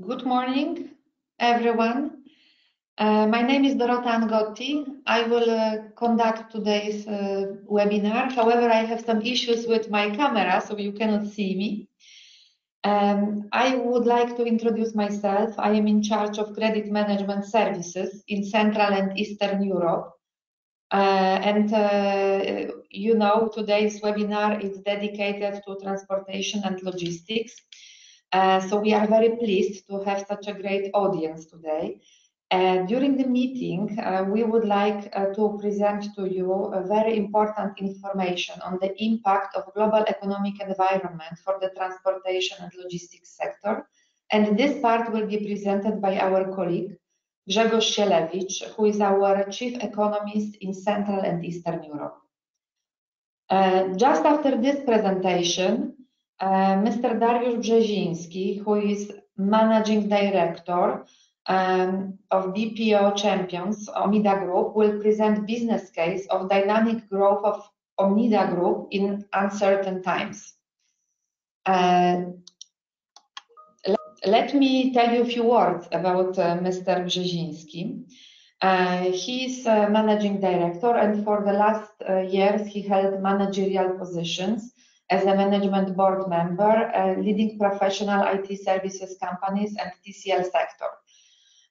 Good morning, everyone. Uh, my name is Dorota Angotti. I will uh, conduct today's uh, webinar. However, I have some issues with my camera, so you cannot see me. Um, I would like to introduce myself. I am in charge of credit management services in Central and Eastern Europe. Uh, and uh, you know, today's webinar is dedicated to transportation and logistics. Uh, so we are very pleased to have such a great audience today. Uh, during the meeting, uh, we would like uh, to present to you a very important information on the impact of global economic environment for the transportation and logistics sector. And this part will be presented by our colleague, Grzegorz Sielewicz, who is our chief economist in Central and Eastern Europe. Uh, just after this presentation, Mr. Dariusz Brzeziński, who is Managing Director um, of BPO Champions, Omida Group, will present business case of dynamic growth of Omida Group in uncertain times. Uh, let me tell you a few words about uh, Mr. Brzeziński. Uh, he is uh, managing director and for the last uh, years he held managerial positions as a management board member, uh, leading professional IT services companies and TCL sector.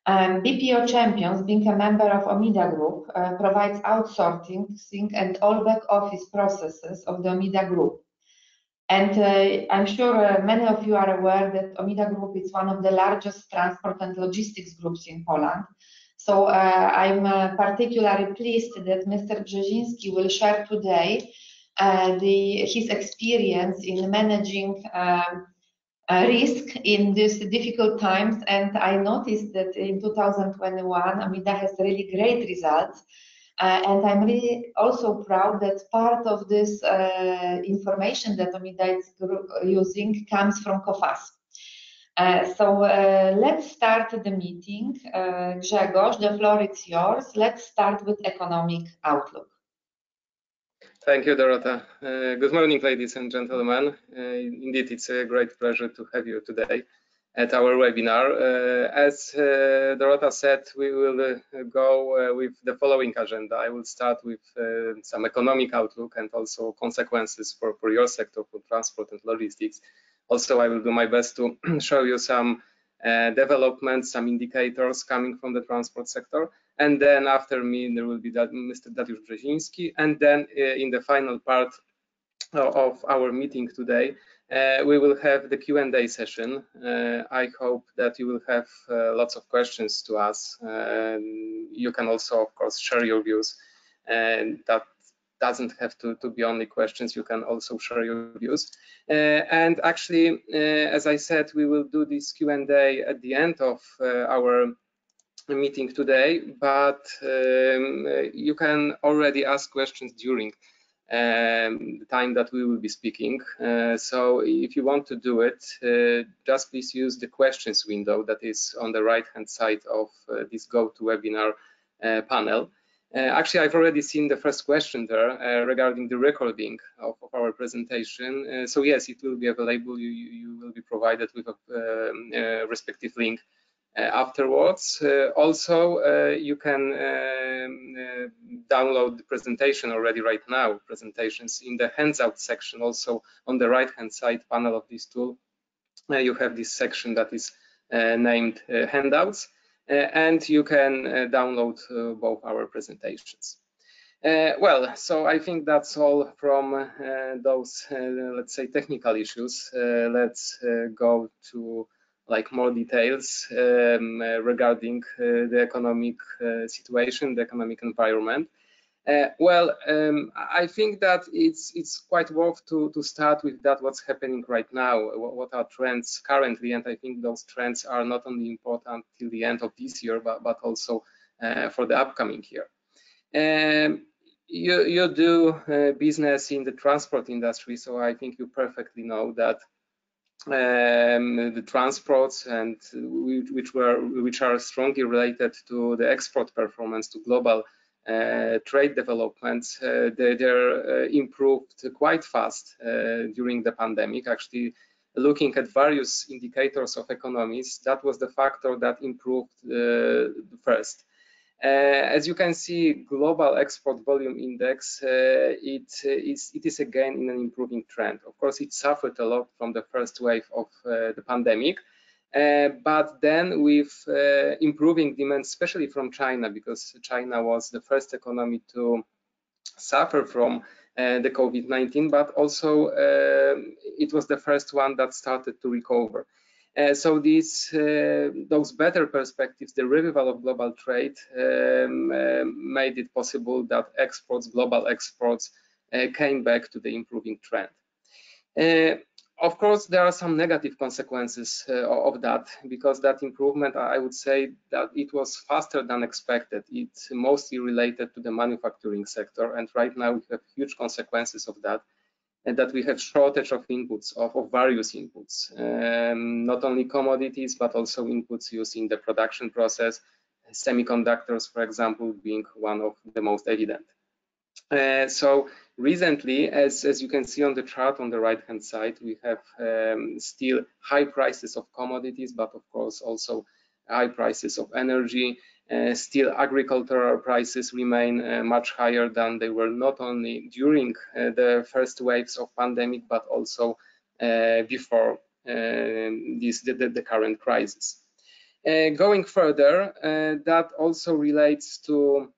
Um, BPO Champions, being a member of Omida Group, uh, provides outsourcing and all back office processes of the Omida Group. And uh, I'm sure uh, many of you are aware that Omida Group is one of the largest transport and logistics groups in Poland. So uh, I'm uh, particularly pleased that Mr. Brzeziński will share today the, his experience in managing um, risk in these difficult times. And I noticed that in 2021, Omida has really great results. Uh, and I'm really also proud that part of this uh, information that Omida is using comes from Coface. Uh, so let's start the meeting. Grzegorz, the floor is yours. Let's start with economic outlook. Thank you, Dorota. Uh, good morning, ladies and gentlemen. Uh, indeed, it's a great pleasure to have you today at our webinar. Uh, as uh, Dorota said, we will uh, go uh, with the following agenda. I will start with some economic outlook and also consequences for, for your sector, for transport and logistics. Also, I will do my best to show you some developments, some indicators coming from the transport sector and then after me there will be that Mr. Dariusz Brzeziński, and then uh, in the final part of our meeting today, uh, we will have the Q&A session. Uh, I hope that you will have uh, lots of questions to us. you can also, of course, share your views, and that doesn't have to, to be only questions. You can also share your views. Uh, and actually, uh, as I said, we will do this Q&A at the end of our meeting today, but um, you can already ask questions during um, the time that we will be speaking. Uh, so if you want to do it, uh, just please use the questions window that is on the right hand side of uh, this GoToWebinar uh, panel. Uh, actually, I've already seen the first question there uh, regarding the recording of, of our presentation. so yes, it will be available. You, you will be provided with a um, respective link uh, afterwards. Uh, also, uh, you can um, download the presentation already right now, presentations in the handout section, also on the right-hand side panel of this tool. you have this section that is named handouts, and you can download both our presentations. Uh, well, so I think that's all from uh, those, uh, let's say, technical issues. let's go to like more details um, uh, regarding uh, the economic uh, situation, the economic environment. Well, um, I think that it's it's quite worth to to start with that what's happening right now, what, are trends currently, and I think those trends are not only important till the end of this year, but but also for the upcoming year. Um, you you do uh, business in the transport industry, so I think you perfectly know that um, the transports and which were which are strongly related to the export performance to global uh, trade developments uh, they, are uh, improved quite fast uh, during the pandemic actually looking at various indicators of economies, that was the factor that improved first. Uh, as you can see, global export volume index, uh, it, is, it is again in an improving trend. Of course, it suffered a lot from the first wave of uh, the pandemic, but then with improving demand, especially from China, because China was the first economy to suffer from uh, the COVID-19, but also uh, it was the first one that started to recover. Uh, so these uh, those better perspectives, the revival of global trade, um, uh, made it possible that exports, global exports, uh, came back to the improving trend. Uh, of course, there are some negative consequences uh, of that because that improvement, I would say that it was faster than expected. It's mostly related to the manufacturing sector, and right now we have huge consequences of that and that we have shortage of inputs of, of various inputs. Um, not only commodities but also inputs used in the production process semiconductors for example being one of the most evident. Uh, so recently as as you can see on the chart on the right hand side we have um, still high prices of commodities but of course also high prices of energy uh, still agricultural prices remain uh, much higher than they were not only during uh, the first waves of pandemic but also before this the, the, current crisis. going further, that also relates to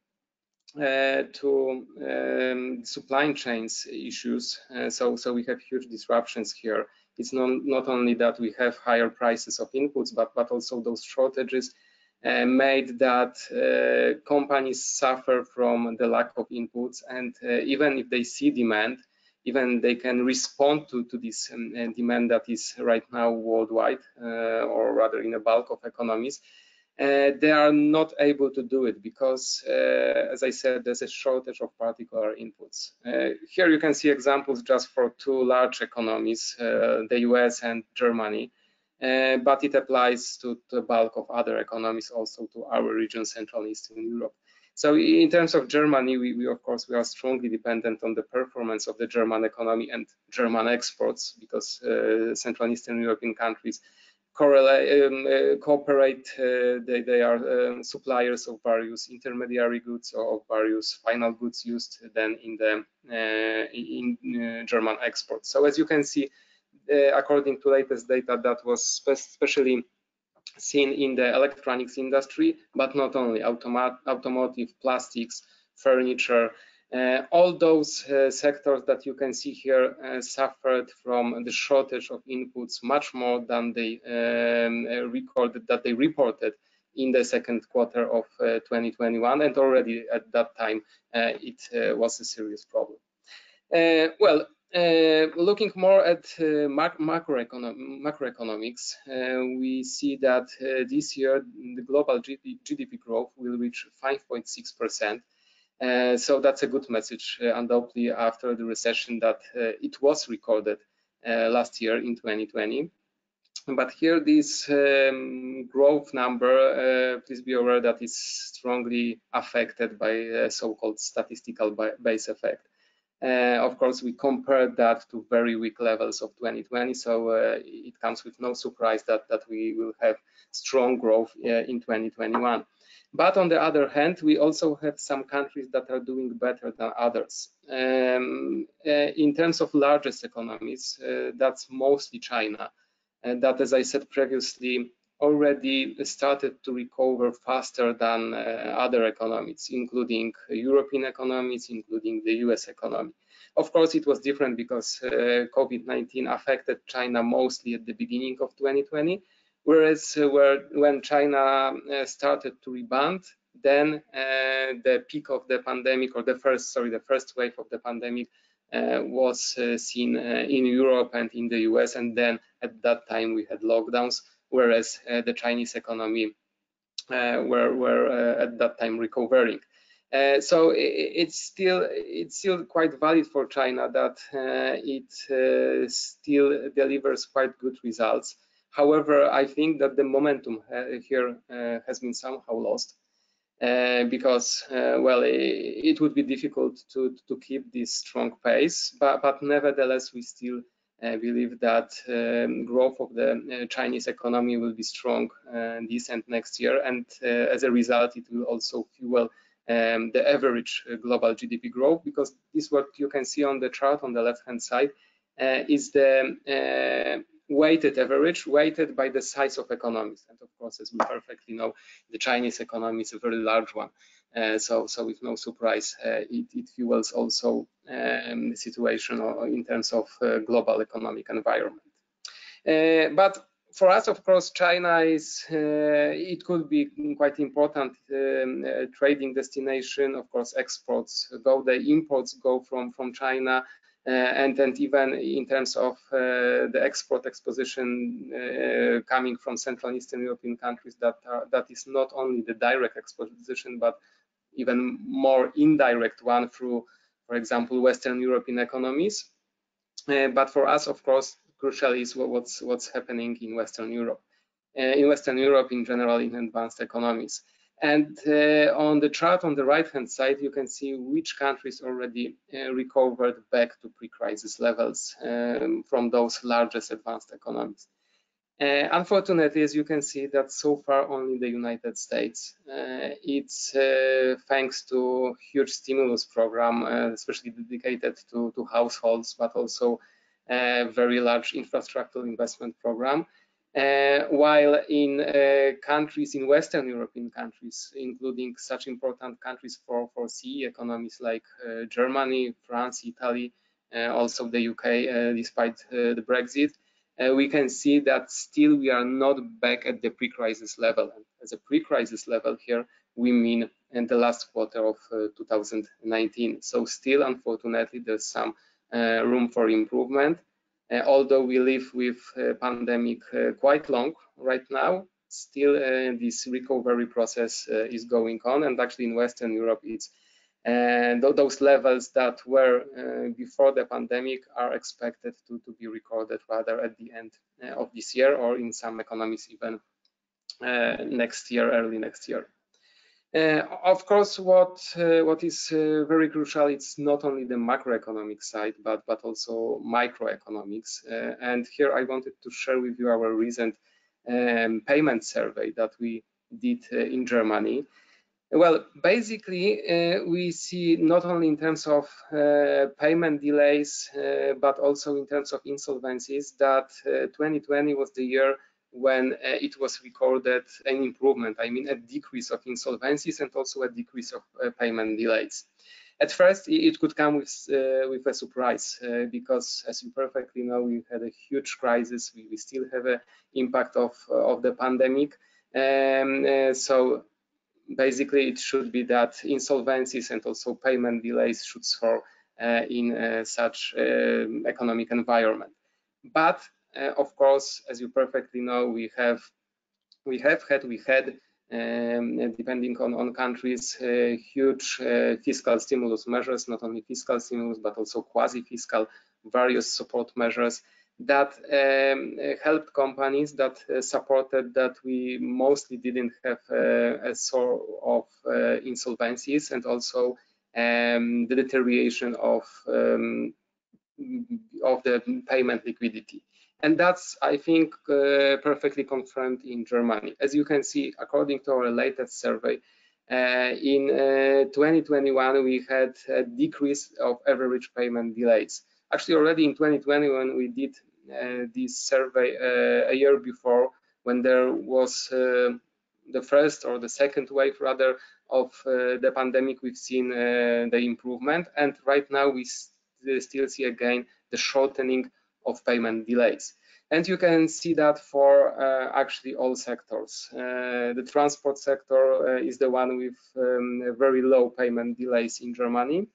uh, to um, supply chains issues. Uh, so, so we have huge disruptions here. It's not, not only that we have higher prices of inputs, but, but also those shortages uh, made that uh, companies suffer from the lack of inputs and uh, even if they see demand even they can respond to, to this um, demand that is right now worldwide or rather in a bulk of economies uh, they are not able to do it because, uh, as I said, there's a shortage of particular inputs. Uh, here you can see examples just for two large economies, the US and Germany. Uh, but it applies to, the bulk of other economies, also to our region, Central and Eastern Europe. So in terms of Germany, we, we, of course we are strongly dependent on the performance of the German economy and German exports because uh, Central and Eastern European countries um, uh, cooperate. Uh, they, they, are um, suppliers of various intermediary goods or of various final goods used then in the uh, in uh, German exports. So as you can see, according to latest data that was especially seen in the electronics industry, but not only automotive, plastics, furniture, uh, all those uh, sectors that you can see here uh, suffered from the shortage of inputs much more than they um, uh, recorded that they reported in the second quarter of uh, 2021 and already at that time it was a serious problem. well, uh, looking more at uh, mac macroeconomics, uh, we see that uh, this year the global GDP growth will reach 5.6%. Uh, so that's a good message, undoubtedly, after the recession that it was recorded last year in 2020. But here, this um, growth number, please be aware that is strongly affected by so-called statistical base effect. Uh, of course, we compared that to very weak levels of 2020, so uh, it comes with no surprise that, that we will have strong growth uh, in 2021. But on the other hand, we also have some countries that are doing better than others. Um, uh, in terms of largest economies, uh, that's mostly China. And that, as I said previously, already started to recover faster than uh, other economies, including European economies, including the US economy. Of course, it was different because uh, COVID-19 affected China mostly at the beginning of 2020, whereas uh, where, when China started to rebound, then uh, the peak of the pandemic or the first, sorry, the first wave of the pandemic uh, was uh, seen in Europe and in the US, and then at that time we had lockdowns whereas uh, the Chinese economy uh, were, were uh, at that time recovering. Uh, so it's still it's still quite valid for China that uh, it uh, still delivers quite good results. However, I think that the momentum here has been somehow lost because, well, it, it, would be difficult to to keep this strong pace. But but nevertheless, we still believe that um, growth of the Chinese economy will be strong this and next year, and as a result, it will also fuel um, the average global GDP growth because this what you can see on the chart on the left hand side uh, is the uh, weighted average weighted by the size of economies. And of course as we perfectly know the Chinese economy is a very large one. uh, so so with no surprise uh, it, it, fuels also um, the situation in terms of uh, global economic environment uh, but for us, of course, China is, uh, it could be quite important um, uh, trading destination. Of course, exports go, the imports go from, from China. Uh, and and even in terms of uh, the export exposition uh, coming from Central and Eastern European countries, that are, that is not only the direct exposition, but even more indirect one through, for example, Western European economies. but for us, of course, crucial is what's what's happening in Western Europe, uh, in Western Europe in general in advanced economies. And uh, on the chart on the right-hand side, you can see which countries already uh, recovered back to pre-crisis levels um, from those largest advanced economies. Uh, unfortunately, as you can see, that so far only the United States. Uh, it's uh, thanks to huge stimulus program, uh, especially dedicated to, to households, but also a very large infrastructure investment program. Uh, while in uh, countries, in Western European countries, including such important countries for, for CE economies like uh, Germany, France, Italy, uh, also the UK, uh, despite uh, the Brexit, we can see that still we are not back at the pre-crisis level. And as a pre-crisis level here, we mean in the last quarter of 2019. So still, unfortunately, there's some uh, room for improvement. Uh, although we live with uh, pandemic quite long right now, still this recovery process is going on. And actually in Western Europe, it's and those levels that were uh, before the pandemic are expected to, to be recorded rather at the end uh, of this year or in some economies even uh, next year, early next year. Uh, of course, what uh, what is uh, very crucial, it's not only the macroeconomic side, but but also microeconomics. And here I wanted to share with you our recent um, payment survey that we did in Germany. Well, basically, uh, we see not only in terms of payment delays, but also in terms of insolvencies that 2020 was the year when uh, it was recorded an improvement, I mean a decrease of insolvencies and also a decrease of uh, payment delays. At first, it could come with, uh, with a surprise because, as you perfectly know, we had a huge crisis. We, we still have an impact of, of the pandemic. Um, so basically, it should be that insolvencies and also payment delays should soar in such um, economic environment. But uh, of course, as you perfectly know, we have we have had we had um, depending on, on countries, uh, huge uh, fiscal stimulus measures, not only fiscal stimulus, but also quasi-fiscal various support measures that um, helped companies that uh, supported that we mostly didn't have uh, a sort of uh, insolvencies and also um, the deterioration of um, of the payment liquidity. And that's, I think, uh, perfectly confirmed in Germany. As you can see, according to our latest survey, uh, in uh, 2021, we had a decrease of average payment delays. Actually, already in 2020, when we did uh, this survey uh, a year before, when there was uh, the first or the second wave, rather, of the pandemic, we've seen the improvement. And right now, we st still see again the shortening of payment delays. And you can see that for uh, actually all sectors. Uh, the transport sector uh, is the one with um, very low payment delays in Germany.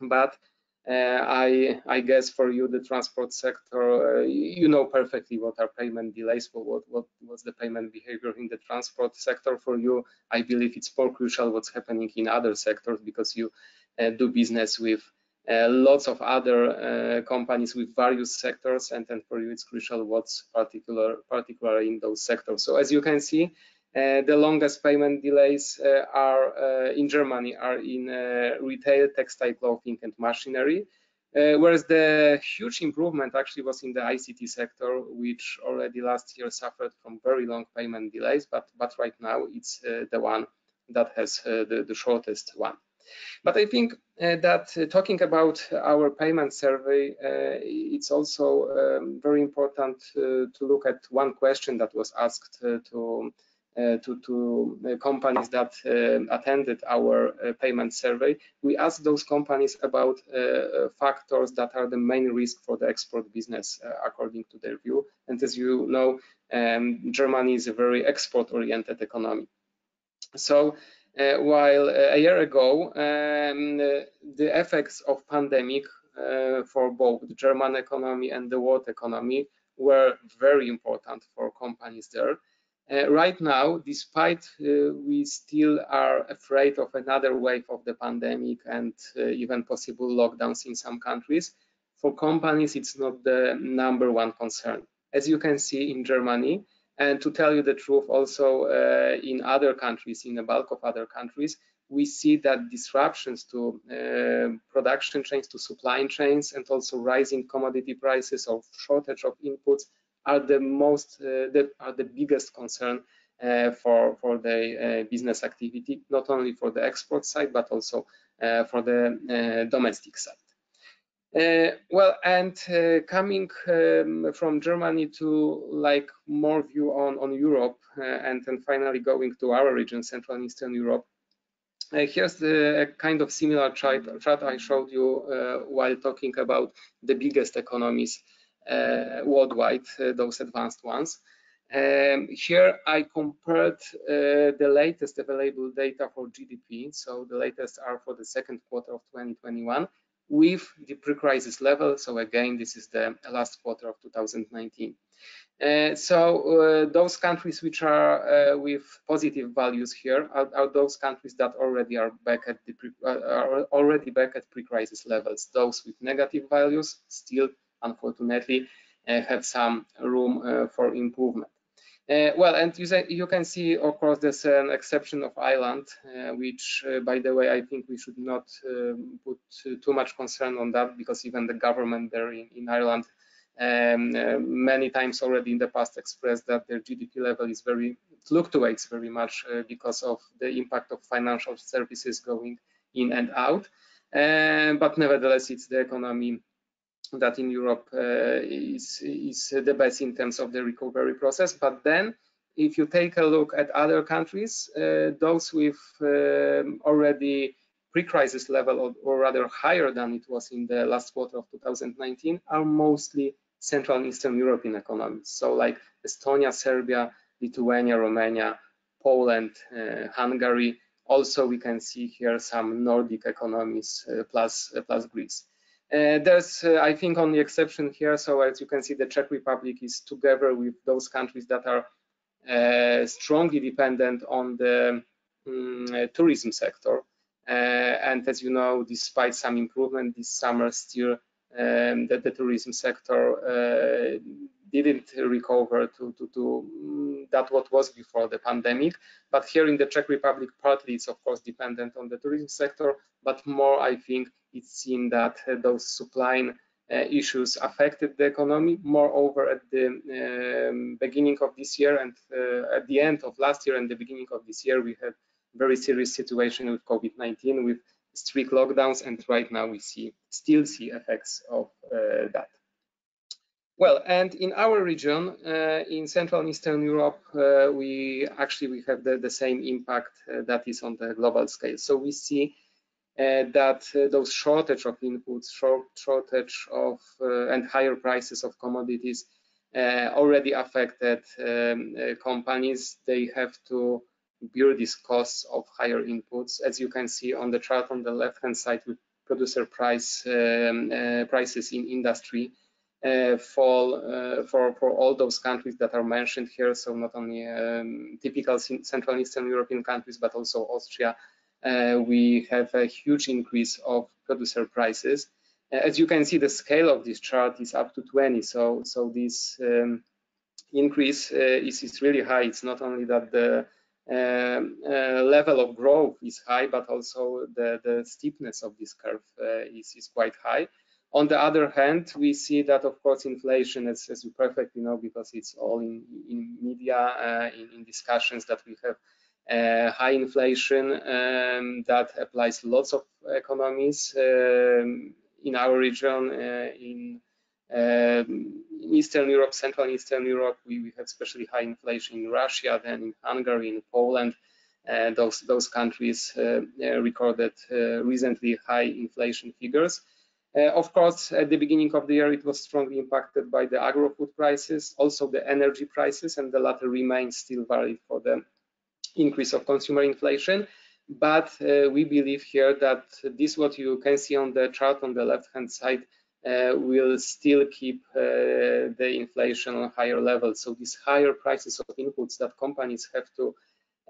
But uh, I, I, guess for you, the transport sector, uh, you know perfectly what are payment delays, what, what, what was the payment behavior in the transport sector for you. I believe it's more crucial what's happening in other sectors because you uh, do business with uh, lots of other uh, companies with various sectors, and then for you it's crucial what's particular particular in those sectors. So as you can see, uh, the longest payment delays uh, are uh, in Germany are in uh, retail, textile clothing, and machinery. Uh, whereas the huge improvement actually was in the ICT sector, which already last year suffered from very long payment delays, but, but right now it's uh, the one that has uh, the, the shortest one. But I think uh, that uh, talking about our payment survey, uh, it's also um, very important to look at one question that was asked to uh, to, to uh, companies that uh, attended our payment survey, we asked those companies about factors that are the main risk for the export business according to their view. And as you know, um, Germany is a very export-oriented economy. So uh, while uh, a year ago, um, the effects of pandemic uh, for both the German economy and the world economy were very important for companies there. Uh, right now, despite uh, we still are afraid of another wave of the pandemic and uh, even possible lockdowns in some countries, for companies, it's not the number one concern. As you can see in Germany, and to tell you the truth, also uh, in other countries, in the bulk of other countries, we see that disruptions to uh, production chains, to supply chains, and also rising commodity prices or shortage of inputs are the most, uh, the, are the biggest concern uh, for for the uh, business activity, not only for the export side, but also for the domestic side. Uh, well, and uh, coming um, from Germany to like more view on on Europe, uh, and then finally going to our region, Central and Eastern Europe. here's the kind of similar chart, chart I showed you while talking about the biggest economies worldwide, those advanced ones. Um, here I compared uh, the latest available data for GDP. So the latest are for the second quarter of 2021 with the pre-crisis level. So again, this is the last quarter of 2019. Uh, so uh, those countries which are uh, with positive values here are, are, those countries that already are back at the pre, uh, are already back at pre-crisis levels. Those with negative values still, unfortunately, uh, have some room uh, for improvement. Uh, well, and you, you, can see, of course, there's an exception of Ireland, which, by the way, I think we should not um, put too much concern on that because even the government there in, in Ireland um, uh, many times already in the past expressed that their GDP level is very fluctuates very much uh, because of the impact of financial services going in and out. Uh, but nevertheless, it's the economy that in Europe uh, is, is the best in terms of the recovery process. But then if you take a look at other countries, uh, those with um, already pre-crisis level or, or, rather higher than it was in the last quarter of 2019 are mostly Central and Eastern European economies. So like Estonia, Serbia, Lithuania, Romania, Poland, uh, Hungary. Also, we can see here some Nordic economies uh, plus, uh, plus Greece. Uh, there's, uh, I think, only exception here. So as you can see, the Czech Republic is together with those countries that are uh, strongly dependent on the um, tourism sector. and as you know, despite some improvement this summer, still um, that the tourism sector didn't recover to, to, to um, that what was before the pandemic. But here in the Czech Republic, partly it's of course dependent on the tourism sector, but more I think it's seen that uh, those supply uh, issues affected the economy. Moreover, at the um, beginning of this year and uh, at the end of last year and the beginning of this year, we had very serious situation with COVID-19 with strict lockdowns, and right now we see still see effects of uh, that. Well, and in our region, uh, in Central and Eastern Europe, uh, we actually we have the, the same impact that is on the global scale. So we see uh, that uh, those shortage of inputs, short, shortage of uh, and higher prices of commodities already affected um, companies. They have to bear these costs of higher inputs. As you can see on the chart on the left-hand side with producer price um, uh, prices in industry uh, fall uh, for for all those countries that are mentioned here. So not only um, typical Central and Eastern European countries, but also Austria, uh, we have a huge increase of producer prices. Uh, as you can see, the scale of this chart is up to 20. So, so this um, increase uh, is, is really high. It's not only that the um, uh, level of growth is high, but also the, the steepness of this curve uh, is, is quite high. On the other hand, we see that, of course, inflation, as, as you perfectly know, because it's all in, in media, uh, in, in, discussions that we have uh, high inflation um, that applies lots of economies um, in our region, uh, in um, Eastern Europe, Central and Eastern Europe, we, we have especially high inflation in Russia, then in Hungary, in Poland. Uh, those those countries uh, uh, recorded recently high inflation figures. Uh, of course, at the beginning of the year, it was strongly impacted by the agro-food prices, also the energy prices, and the latter remains still valid for the increase of consumer inflation. But uh, we believe here that this, what you can see on the chart on the left-hand side, uh, will still keep uh, the inflation on higher levels. So these higher prices of inputs that companies have to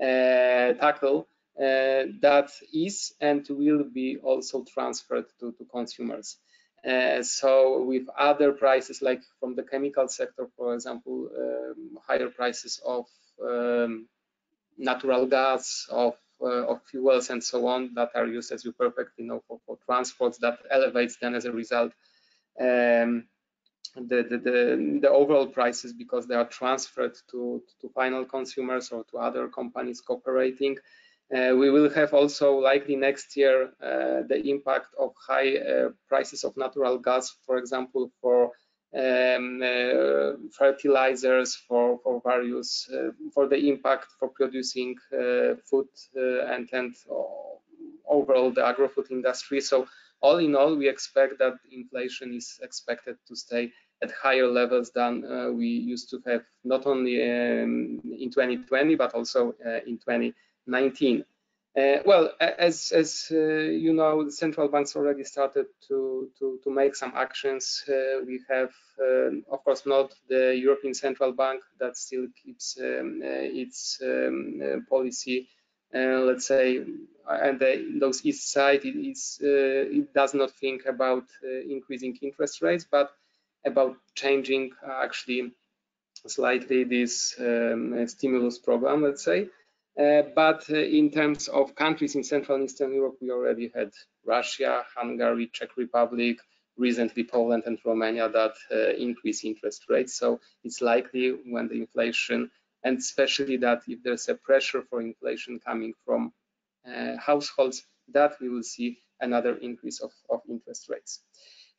uh, tackle that is and will be also transferred to, to consumers. Uh, so with other prices like from the chemical sector, for example, um, higher prices of um, natural gas, of, uh, of fuels and so on that are used as you perfectly know for, for transports that elevates then as a result um, the, the, the, the, overall prices because they are transferred to, to final consumers or to other companies cooperating. Uh, we will have also likely next year uh, the impact of high uh, prices of natural gas, for example, for um, uh, fertilizers, for, for various, uh, for the impact for producing uh, food and, and overall the agro-food industry. So all in all, we expect that inflation is expected to stay at higher levels than we used to have not only um, in 2020 but also in 20 19. Uh, well, as, as uh, you know, the central banks already started to, to, to make some actions. Uh, we have, um, of course, not the European Central Bank that still keeps um, uh, its um, uh, policy, uh, let's say, and the, those east side, it, is, it does not think about increasing interest rates, but about changing actually slightly this um, stimulus program, let's say. Uh, but uh, in terms of countries in Central and Eastern Europe, we already had Russia, Hungary, Czech Republic, recently Poland and Romania that uh, increase interest rates. So it's likely when the inflation, and especially that if there's a pressure for inflation coming from uh, households, that we will see another increase of, of interest rates.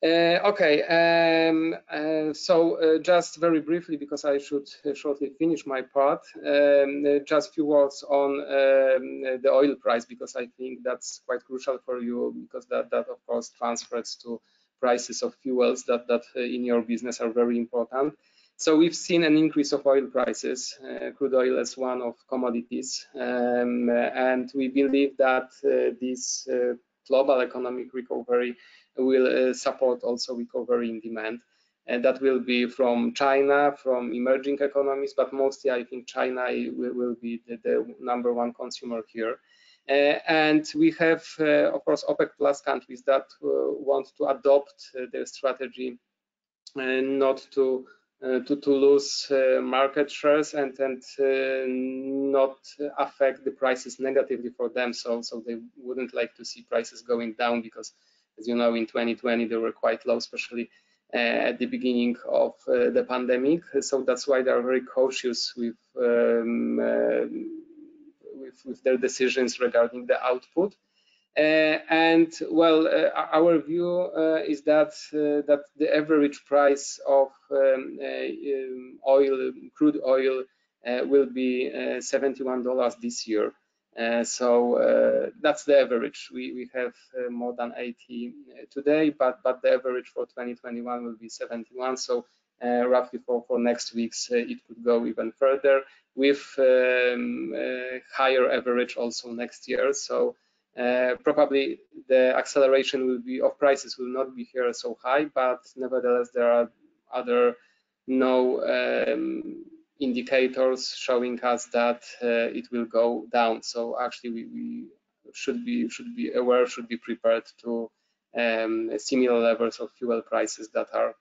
Uh, okay, um, uh, so uh, just very briefly, because I should shortly finish my part, um, just a few words on um, the oil price, because I think that's quite crucial for you, because that, that of course transfers to prices of fuels that, that in your business are very important. So we've seen an increase of oil prices, uh, crude oil as one of commodities, um, and we believe that uh, this uh, global economic recovery will uh, support also recovery in demand. And that will be from China, from emerging economies, but mostly I think China will, will be the, the, number one consumer here. Uh, and we have, uh, of course, OPEC plus countries that uh, want to adopt uh, their strategy and not to uh, to, to lose uh, market shares and, and uh, not affect the prices negatively for them. So, so they wouldn't like to see prices going down because as you know, in 2020, they were quite low, especially uh, at the beginning of uh, the pandemic. So that's why they are very cautious with, um, uh, with, with, their decisions regarding the output. and well, our view is that that the average price of um, um, oil, crude oil, will be $71 this year. Uh, so uh, that's the average. We, we have uh, more than 80 today, but, but the average for 2021 will be 71. So roughly for, for next weeks, it could go even further with um, higher average also next year. So uh, probably the acceleration will be of prices will not be here so high, but nevertheless there are other no um, indicators showing us that uh, it will go down. So actually, we, we, should be should be aware, should be prepared to um, similar levels of fuel prices that are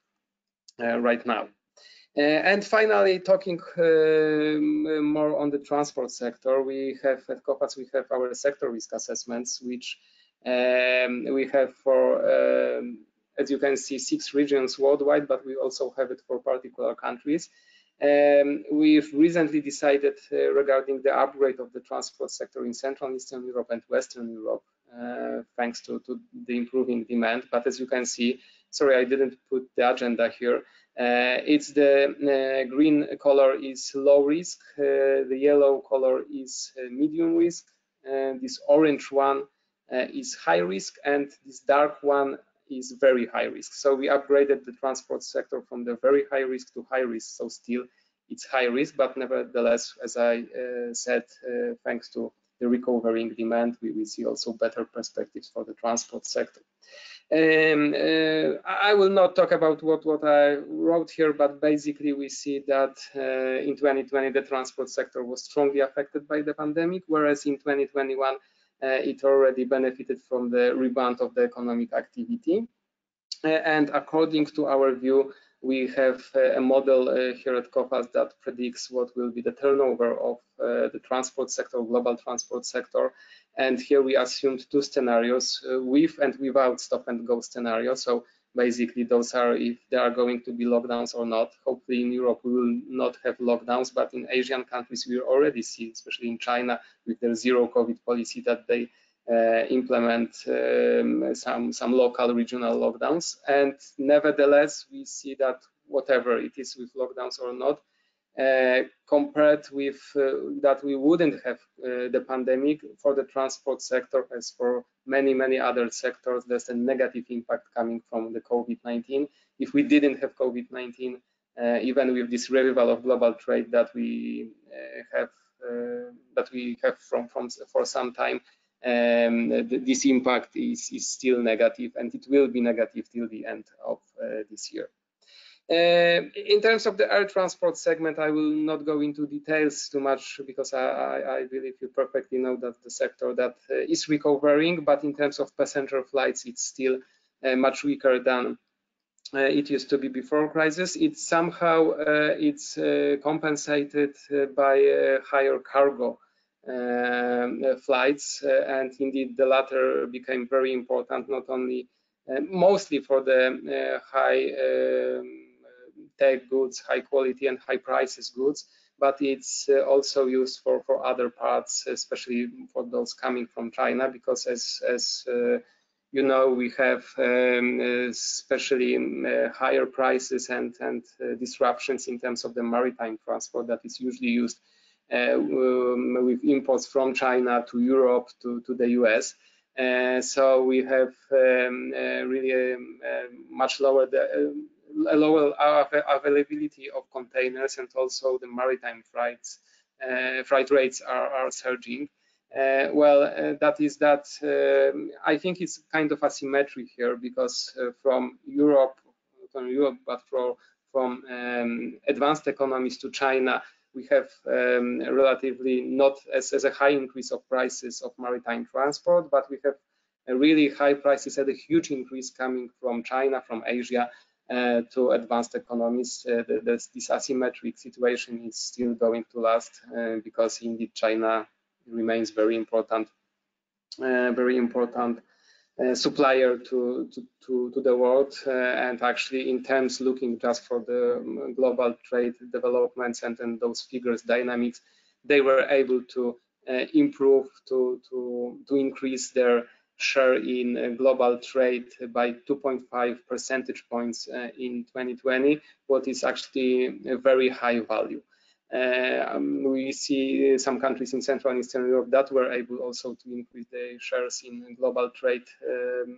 uh, right now. Uh, and finally, talking um, more on the transport sector, we have at Coface, we have our sector risk assessments, which um, we have for um, as you can see, six regions worldwide, but we also have it for particular countries. Um, we've recently decided uh, regarding the upgrade of the transport sector in Central and Eastern Europe and Western Europe, uh, thanks to, to, the improving demand. But as you can see, sorry, I didn't put the agenda here. Uh, it's the uh, green color is low risk, uh, the yellow color is uh, medium risk, and this orange one is high risk, and this dark one is very high risk. So we upgraded the transport sector from the very high risk to high risk. So still it's high risk, but nevertheless, as I uh, said, uh, thanks to the recovering demand, we, we see also better perspectives for the transport sector. Um, uh, I will not talk about what, what I wrote here, but basically we see that uh, in 2020 the transport sector was strongly affected by the pandemic, whereas in 2021 uh, it already benefited from the rebound of the economic activity. Uh, and according to our view, we have uh, a model uh, here at Coface that predicts what will be the turnover of uh, the transport sector, global transport sector. And here we assumed two scenarios, uh, with and without stop and go scenario. So basically those are if there are going to be lockdowns or not. Hopefully in Europe we will not have lockdowns, but in Asian countries we already see, especially in China, with their zero COVID policy that they uh, implement um, some some local regional lockdowns. And nevertheless, we see that whatever it is with lockdowns or not, uh, compared with uh, that we wouldn't have uh, the pandemic for the transport sector as for many many other sectors there's a negative impact coming from the covid-19 if we didn't have covid-19 uh, even with this revival of global trade that we uh, have that we have from from for some time um, th this impact is, is still negative and it will be negative till the end of this year. uh, in terms of the air transport segment, I will not go into details too much because I, I, I believe you perfectly know that the sector that uh, is recovering, but in terms of passenger flights, it's still uh, much weaker than uh, it used to be before crisis. It's somehow uh, it's uh, compensated by higher cargo um, flights, and indeed the latter became very important, not only mostly for the high um, tech goods, high quality and high prices goods, but it's uh, also used for, for other parts, especially for those coming from China, because as, as uh, you know, we have um, especially uh, higher prices and, and uh, disruptions in terms of the maritime transport that is usually used uh, um, with imports from China to Europe to, to the US. Uh, so we have um, really um, much lower the, a lower availability of containers and also the maritime freights, uh, freight rates are, are surging. Uh, well, uh, that is that um, I think it's kind of asymmetry here because uh, from Europe, from Europe, but for, from um, advanced economies to China, we have um, relatively not as, as a high increase of prices of maritime transport, but we have really high prices and a huge increase coming from China, from Asia, to advanced economies, uh, this, this, asymmetric situation is still going to last uh, because indeed China remains very important, very important uh, supplier to, to, to, to, the world uh, and actually in terms looking just for the um, global trade developments and, and those figures dynamics they were able to uh, improve to, to, to increase their share in uh, global trade by 2.5 percentage points uh, in 2020, what is actually a very high value. Uh, um, we see some countries in Central and Eastern Europe that were able also to increase their shares in global trade um,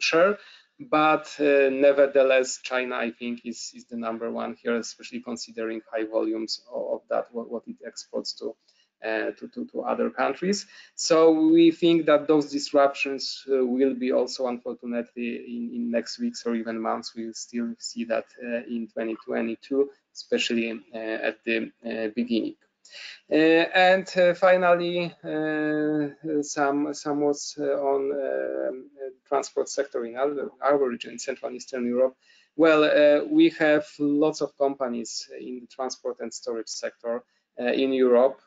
share, but uh, nevertheless, China, I think, is, is the number one here, especially considering high volumes of, of that, what, what it exports to uh, to, to, to, other countries. So we think that those disruptions uh, will be also unfortunately in, in, next weeks or even months. We will still see that uh, in 2022, especially uh, at the uh, beginning. And finally, some some was on transport sector in our, our region, Central and Eastern Europe. Well, we have lots of companies in the transport and storage sector in Europe.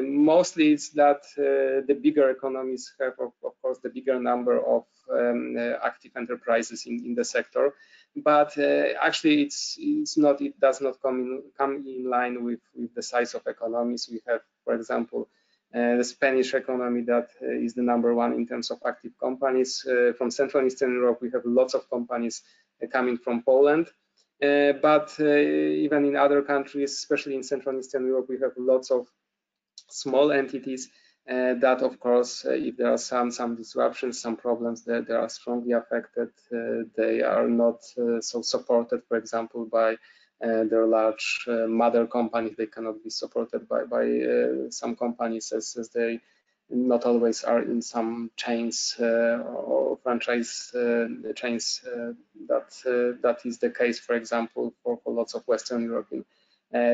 mostly it's that the bigger economies have, of, of, course, the bigger number of um, active enterprises in, in the sector. But uh, actually it's it's not it does not come in come in line with with the size of economies. We have for example uh, the Spanish economy that uh, is the number one in terms of active companies. Uh, from Central and Eastern Europe we have lots of companies uh, coming from Poland. uh, but even in other countries especially in Central and Eastern Europe we have lots of small entities uh, that of course uh, if there are some some disruptions some problems that they are strongly affected uh, they are not so supported for example by their large mother companies they cannot be supported by by some companies as, as they not always are in some chains uh, or franchise uh, chains uh, that that is the case for example for, for lots of western european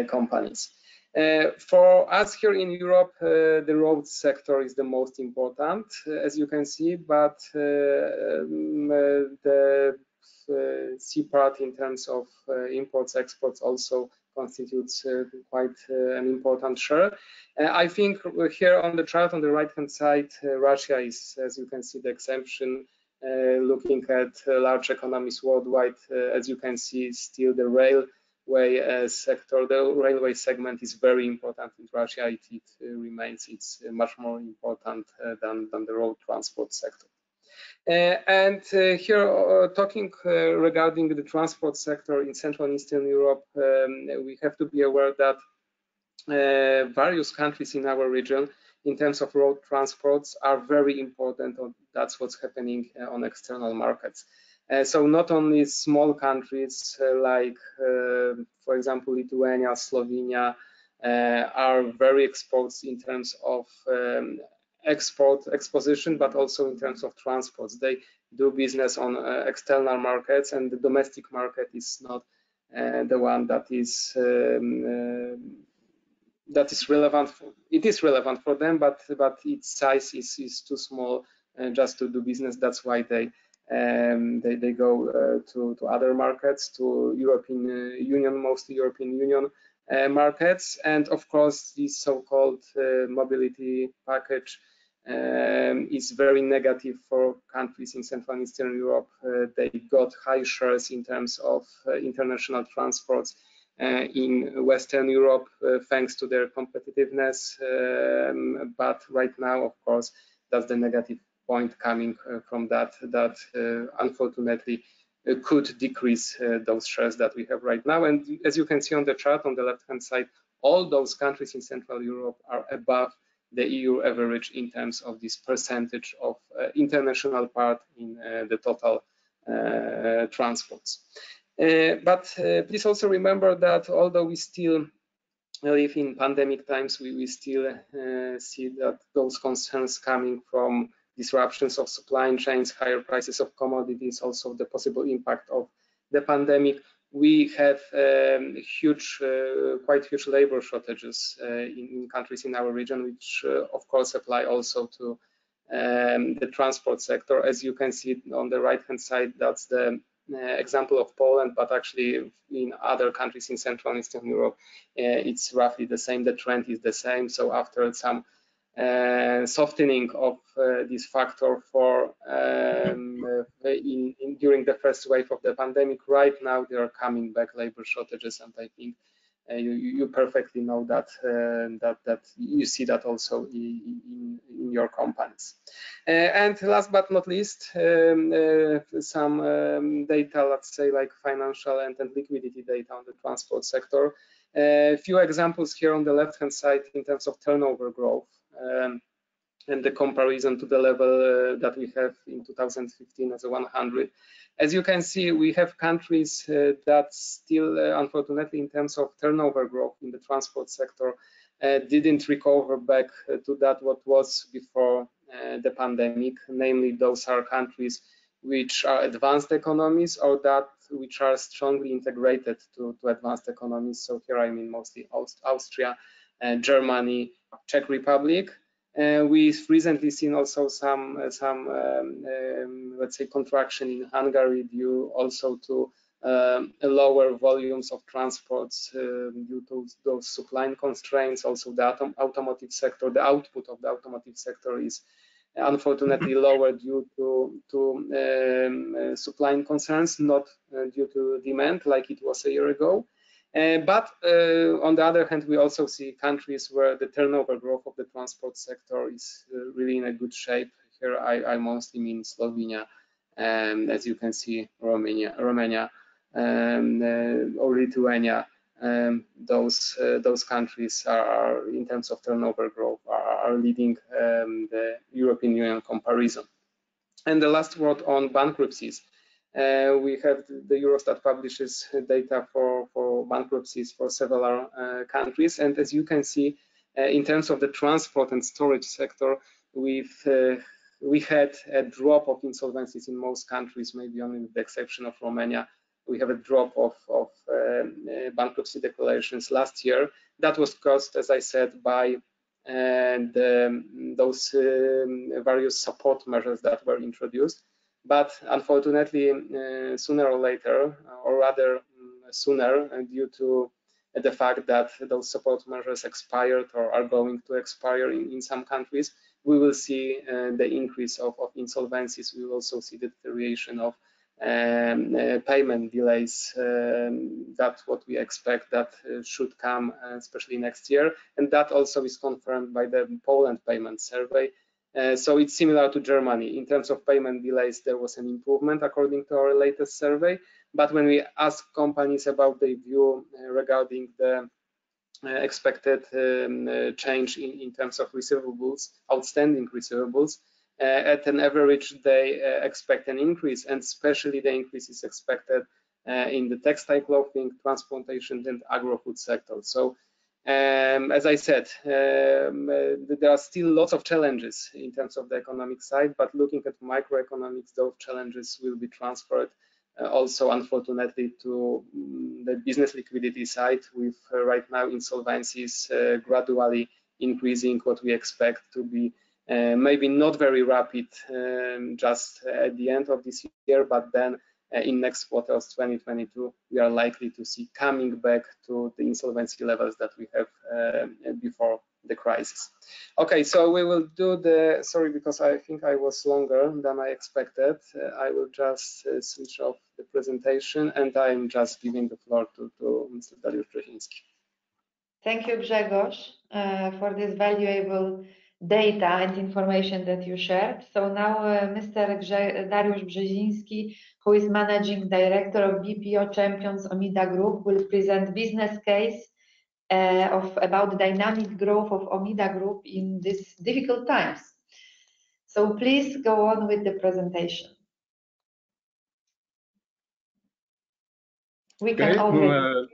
companies. Uh, for us here in Europe, uh, the road sector is the most important, uh, as you can see, but um, the sea part in terms of imports, exports also constitutes uh, quite uh, an important share. Uh, I think here on the chart on the right hand side, Russia is, as you can see, the exception. looking at large economies worldwide, as you can see, still the rail railway uh, sector, the railway segment is very important in Russia. It, it uh, remains it's uh, much more important than, than the road transport sector. Uh, and uh, here, uh, talking regarding the transport sector in Central and Eastern Europe, um, we have to be aware that various countries in our region, in terms of road transports, are very important. That's what's happening on external markets. Uh, so not only small countries uh, like, uh, for example, Lithuania, Slovenia, are very exposed in terms of um, export exposition, but also in terms of transports. They do business on uh, external markets, and the domestic market is not uh, the one that is um, uh, that is relevant. For, it is relevant for them, but but its size is is too small just to do business. That's why they um, they, they go uh, to, to other markets, to European uh, Union, mostly European Union uh, markets. And of course, this so-called mobility package um, is very negative for countries in Central and Eastern Europe. Uh, they got high shares in terms of uh, international transports uh, in Western Europe thanks to their competitiveness. Um, but right now, of course, that's the negative point coming uh, from that that uh, unfortunately uh, could decrease those shares that we have right now. And as you can see on the chart on the left-hand side, all those countries in Central Europe are above the EU average in terms of this percentage of uh, international part in uh, the total uh, transports. but please also remember that although we still live in pandemic times, we, we still see that those concerns coming from disruptions of supply chains, higher prices of commodities, also the possible impact of the pandemic. We have um, huge, uh, quite huge labor shortages uh, in, in, countries in our region, which uh, of course apply also to um, the transport sector. As you can see on the right-hand side, that's the uh, example of Poland, but actually in other countries in Central and Eastern Europe, uh, it's roughly the same. The trend is the same. So after some softening of uh, this factor for um, uh, in, in, during the first wave of the pandemic. Right now, there are coming back labor shortages, and I think uh, you, you, perfectly know that uh, that that you see that also in, in, your companies. Uh, and last but not least, um, some um, data, let's say like financial and, and liquidity data on the transport sector. A few examples here on the left-hand side in terms of turnover growth um, and the comparison to the level uh, that we have in 2015 as a 100. As you can see, we have countries uh, that still, uh, unfortunately, in terms of turnover growth in the transport sector, uh, didn't recover back uh, to that what was before uh, the pandemic. Namely, those are countries which are advanced economies or that which are strongly integrated to, to advanced economies. So here I mean mostly Aust Austria, Germany, Czech Republic. Uh, we've recently seen also some uh, some um, um, let's say contraction in Hungary due also to um, lower volumes of transports um, due to those supply constraints. Also, the autom automotive sector, the output of the automotive sector is unfortunately lower due to, to um, uh, supply concerns, not uh, due to demand like it was a year ago. Uh, but uh, on the other hand, we also see countries where the turnover growth of the transport sector is uh, really in a good shape. Here, I, I mostly mean Slovenia, and as you can see, Romania, Romania um, uh, or Lithuania. Um, those uh, those countries are, in terms of turnover growth, are, are leading um, the European Union comparison. And the last word on bankruptcies. Uh, we have the Eurostat publishes data for, for bankruptcies for several uh, countries. And as you can see, uh, in terms of the transport and storage sector, we've uh, we had a drop of insolvencies in most countries, maybe only with the exception of Romania. We have a drop of, of um, bankruptcy declarations last year. That was caused, as I said, by and um, those um, various support measures that were introduced. But unfortunately, uh, sooner or later, or rather um, sooner, due to the fact that those support measures expired or are going to expire in, in some countries, we will see uh, the increase of, of, insolvencies. We will also see the deterioration of um, uh, payment delays. Um, that's what we expect that uh, should come, uh, especially next year. And that also is confirmed by the Poland payment survey, uh, so it's similar to Germany. In terms of payment delays, there was an improvement according to our latest survey. But when we ask companies about their view uh, regarding the uh, expected um, uh, change in, in terms of receivables, outstanding receivables, at an average, they expect an increase, and especially the increase is expected in the textile clothing, transportation, and agro-food sector. So um, as I said, um, uh, there are still lots of challenges in terms of the economic side, but looking at microeconomics, those challenges will be transferred uh, also, unfortunately, to um, the business liquidity side, with uh, right now insolvencies uh, gradually increasing, what we expect to be uh, maybe not very rapid um, just at the end of this year, but then in next quarters 2022, we are likely to see coming back to the insolvency levels that we have uh, before the crisis. Okay, so we will do the, sorry, because I think I was longer than I expected. Uh, I will just uh, switch off the presentation and I'm just giving the floor to, to Mr. Dariusz Brzeziński. Thank you, Grzegorz, uh, for this valuable data and information that you shared. So now uh, Mr. Grze Dariusz Brzeziński, who is Managing Director of BPO Champions Omida Group, will present business case uh, of about the dynamic growth of Omida Group in these difficult times. So please go on with the presentation. We can okay. already. Uh,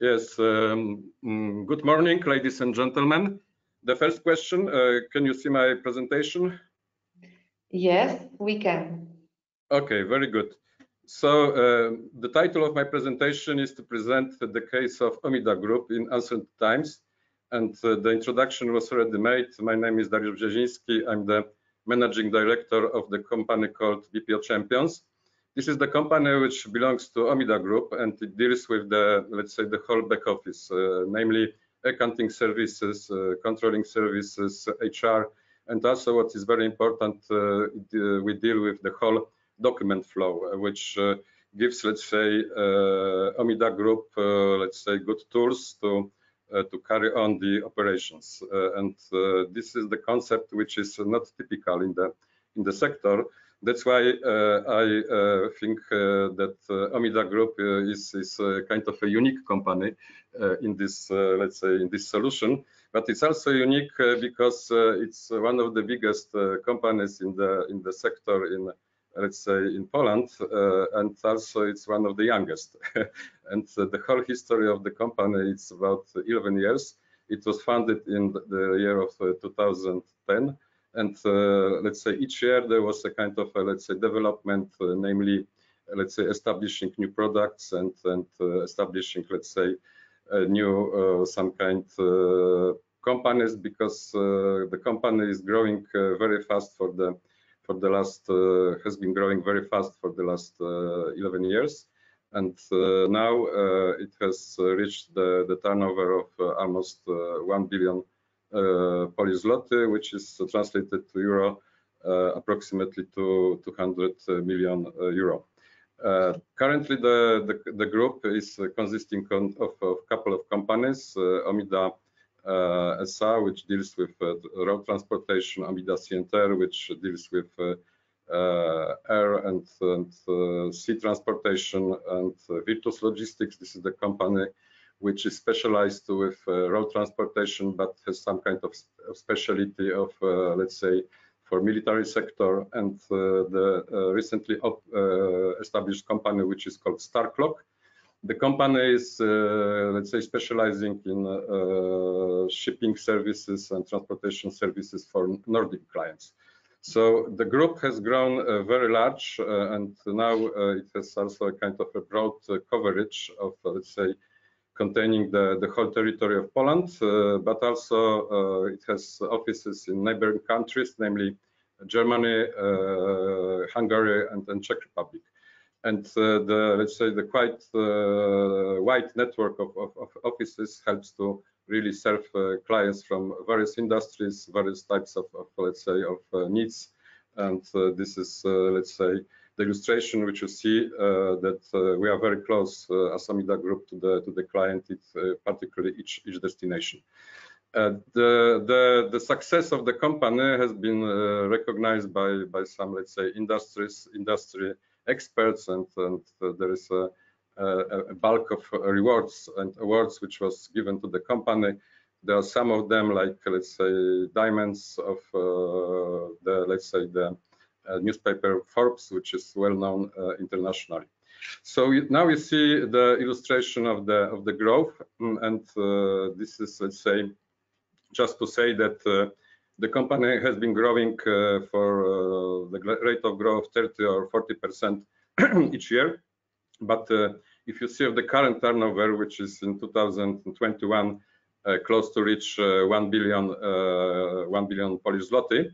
yes, um, mm, good morning, ladies and gentlemen. The first question, uh, can you see my presentation? Yes, we can. Okay, very good. So uh, the title of my presentation is to present the case of Omida Group in uncertain times. And uh, the introduction was already made. My name is Dariusz Brzeziński. I'm the managing director of the company called BPO Champions. This is the company which belongs to Omida Group and it deals with the, let's say, the whole back office, uh, namely accounting services, uh, controlling services, HR, and also what is very important, uh, uh, we deal with the whole document flow, uh, which uh, gives, let's say, uh, Omida Group, let's say, good tools to to carry on the operations. and this is the concept which is not typical in the in the sector. That's why uh, I uh, think uh, that Omida Group is, is kind of a unique company in this, let's say, in this solution. But it's also unique because it's one of the biggest companies in the in the sector in let's say in Poland, uh, and also it's one of the youngest. and uh, the whole history of the company it's about 11 years. It was founded in the year of uh, 2010, and uh, let's say each year there was a kind of a, let's say development, uh, namely let's say establishing new products and and uh, establishing let's say new some kind companies because the company is growing very fast for the for the last has been growing very fast for the last 11 years. And uh, now uh, it has reached the, the turnover of uh, almost 1 billion Polish zloty, which is translated to euro approximately to 200 million euro. Uh, currently, the, the, the group is consisting of a couple of companies, uh, Omida uh, SA, which deals with road transportation, Omida CNTR, which deals with uh, air and, and uh, sea transportation and uh, Virtus Logistics. This is the company which is specialized with road transportation, but has some kind of, specialty of, let's say, for military sector and uh, the uh, recently uh, established company which is called Starclock. The company is, let's say, specializing in shipping services and transportation services for Nordic clients. So the group has grown uh, very large uh, and now uh, it has also a kind of a broad coverage of, let's say, containing the, the whole territory of Poland, but also it has offices in neighboring countries, namely Germany, Hungary, and, and Czech Republic and uh, the let's say the quite uh, wide network of, of, of, offices helps to really serve uh, clients from various industries, various types of, of let's say, of uh, needs. And uh, this is, let's say, the illustration which you see that we are very close as Omida Group to the to the client, it, particularly each each destination. Uh, the, the, the success of the company has been uh, recognized by by some let's say industries industry experts and and uh, there is a a bulk of rewards and awards which was given to the company. There are some of them like let's say diamonds of uh, the let's say the uh, newspaper Forbes, which is well known uh, internationally. So now you see the illustration of the of the growth, mm, and uh, this is let's say just to say that uh, the company has been growing uh, for the rate of growth 30 or 40 percent each year, but if you see the current turnover, which is in 2021 uh, close to reach uh, 1 billion, uh, 1 billion Polish zloty,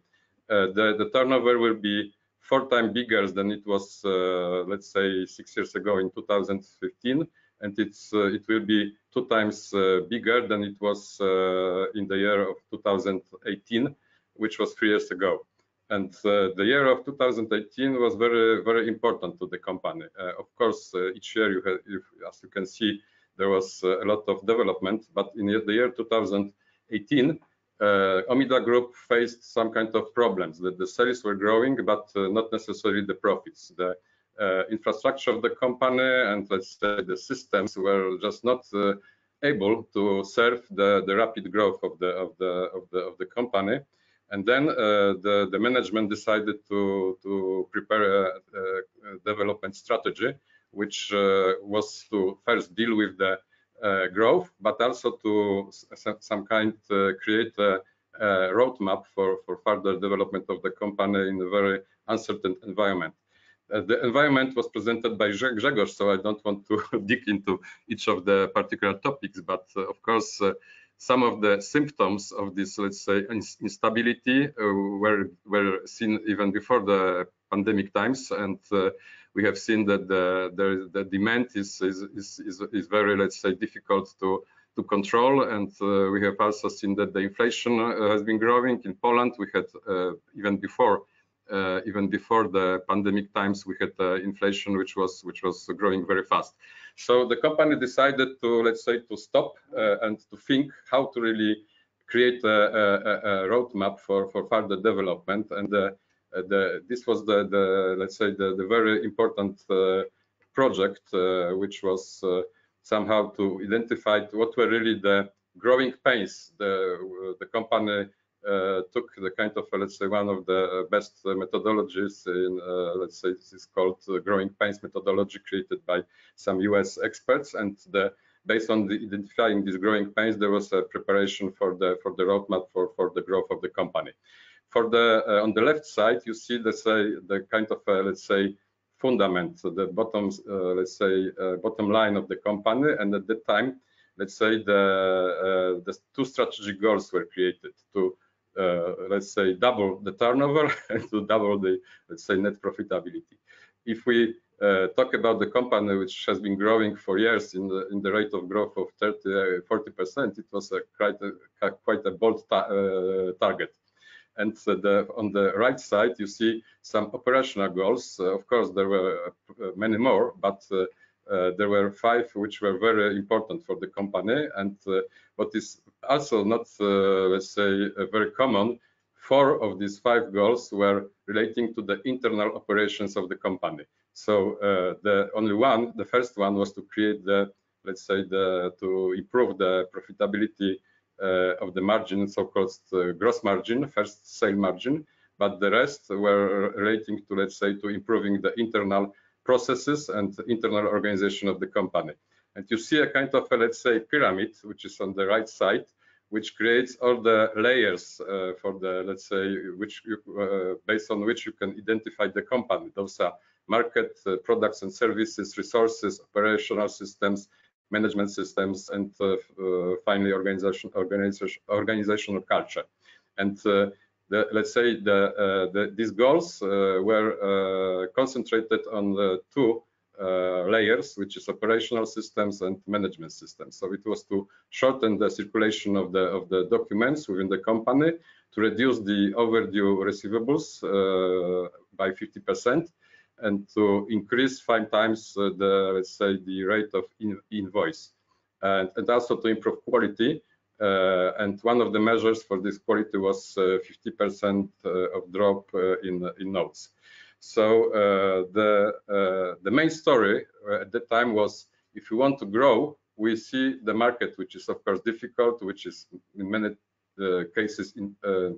the, the turnover will be four times bigger than it was, let's say, six years ago in 2015 and it's uh, it will be two times uh, bigger than it was uh, in the year of 2018 which was three years ago. And uh, the year of 2018 was very very important to the company. Uh, of course uh, each year you have if, as you can see there was uh, a lot of development. But in the year 2018 uh, Omida Group faced some kind of problems. That the sales were growing but uh, not necessarily the profits. The infrastructure of the company and let's say the systems were just not able to serve the, the rapid growth of the of the of the of the company. And then uh, the, the management decided to, to prepare a, a development strategy, which uh, was to first deal with the uh, growth, but also to some kind create a, a roadmap for, for further development of the company in a very uncertain environment. Uh, the environment was presented by Grzegorz, so I don't want to dig into each of the particular topics, but uh, of course, uh, some of the symptoms of this, let's say, instability uh, were, were seen even before the pandemic times. And uh, we have seen that the, the, the demand is, is, is, is, very, let's say, difficult to, to control. And uh, we have also seen that the inflation uh, has been growing in Poland. We had uh, even before uh, even before the pandemic times, we had uh, inflation, which was which was growing very fast. So the company decided to, let's say, to stop uh, and to think how to really create a, a, a roadmap for for further development. And the, the this was the, the let's say the, the very important project, which was somehow to identify what were really the growing pains the the company uh, took the kind of, uh, let's say, one of the best methodologies in, uh, let's say, this is called growing pains methodology created by some US experts. And the, based on the identifying these growing pains, there was a preparation for the for the roadmap for, for the growth of the company. For the on the left side, you see the say the kind of let's say fundament, the bottom, uh, let's say, uh, bottom line of the company. And at that time, let's say the, uh, the two strategic goals were created to uh, let's say double the turnover and to double the let's say net profitability if we uh, talk about the company which has been growing for years in the in the rate of growth of 30 40 percent it was a quite a quite a bold ta uh, target and the, on the right side you see some operational goals. Uh, of course there were uh, many more but uh, there were five which were very important for the company. And what is also not let's say very common four of these five goals were relating to the internal operations of the company. So uh, the only one, the first one was to create the, let's say, the to improve the profitability uh, of the margin, so-called uh, gross margin, first sale margin, but the rest were relating to, let's say, to improving the internal processes and internal organization of the company. And you see a kind of, a, let's say, pyramid, which is on the right side, which creates all the layers uh, for the, let's say, which you, uh, based on which you can identify the company. Those are market, uh, products and services, resources, operational systems, management systems, and uh, uh, finally organization, organization, organizational culture. And the, let's say the, the, these goals were concentrated on the two uh, layers, which is operational systems and management systems. So it was to shorten the circulation of the of the documents within the company, to reduce the overdue receivables uh, by 50 percent, and to increase five times uh, the, let's say, the rate of in invoice, and, and, also to improve quality. Uh, and one of the measures for this quality was 50% uh, of drop in, in notes. So the, the main story at that time was if you want to grow, we see the market, which is of course difficult, which is in many uh, cases in, uh,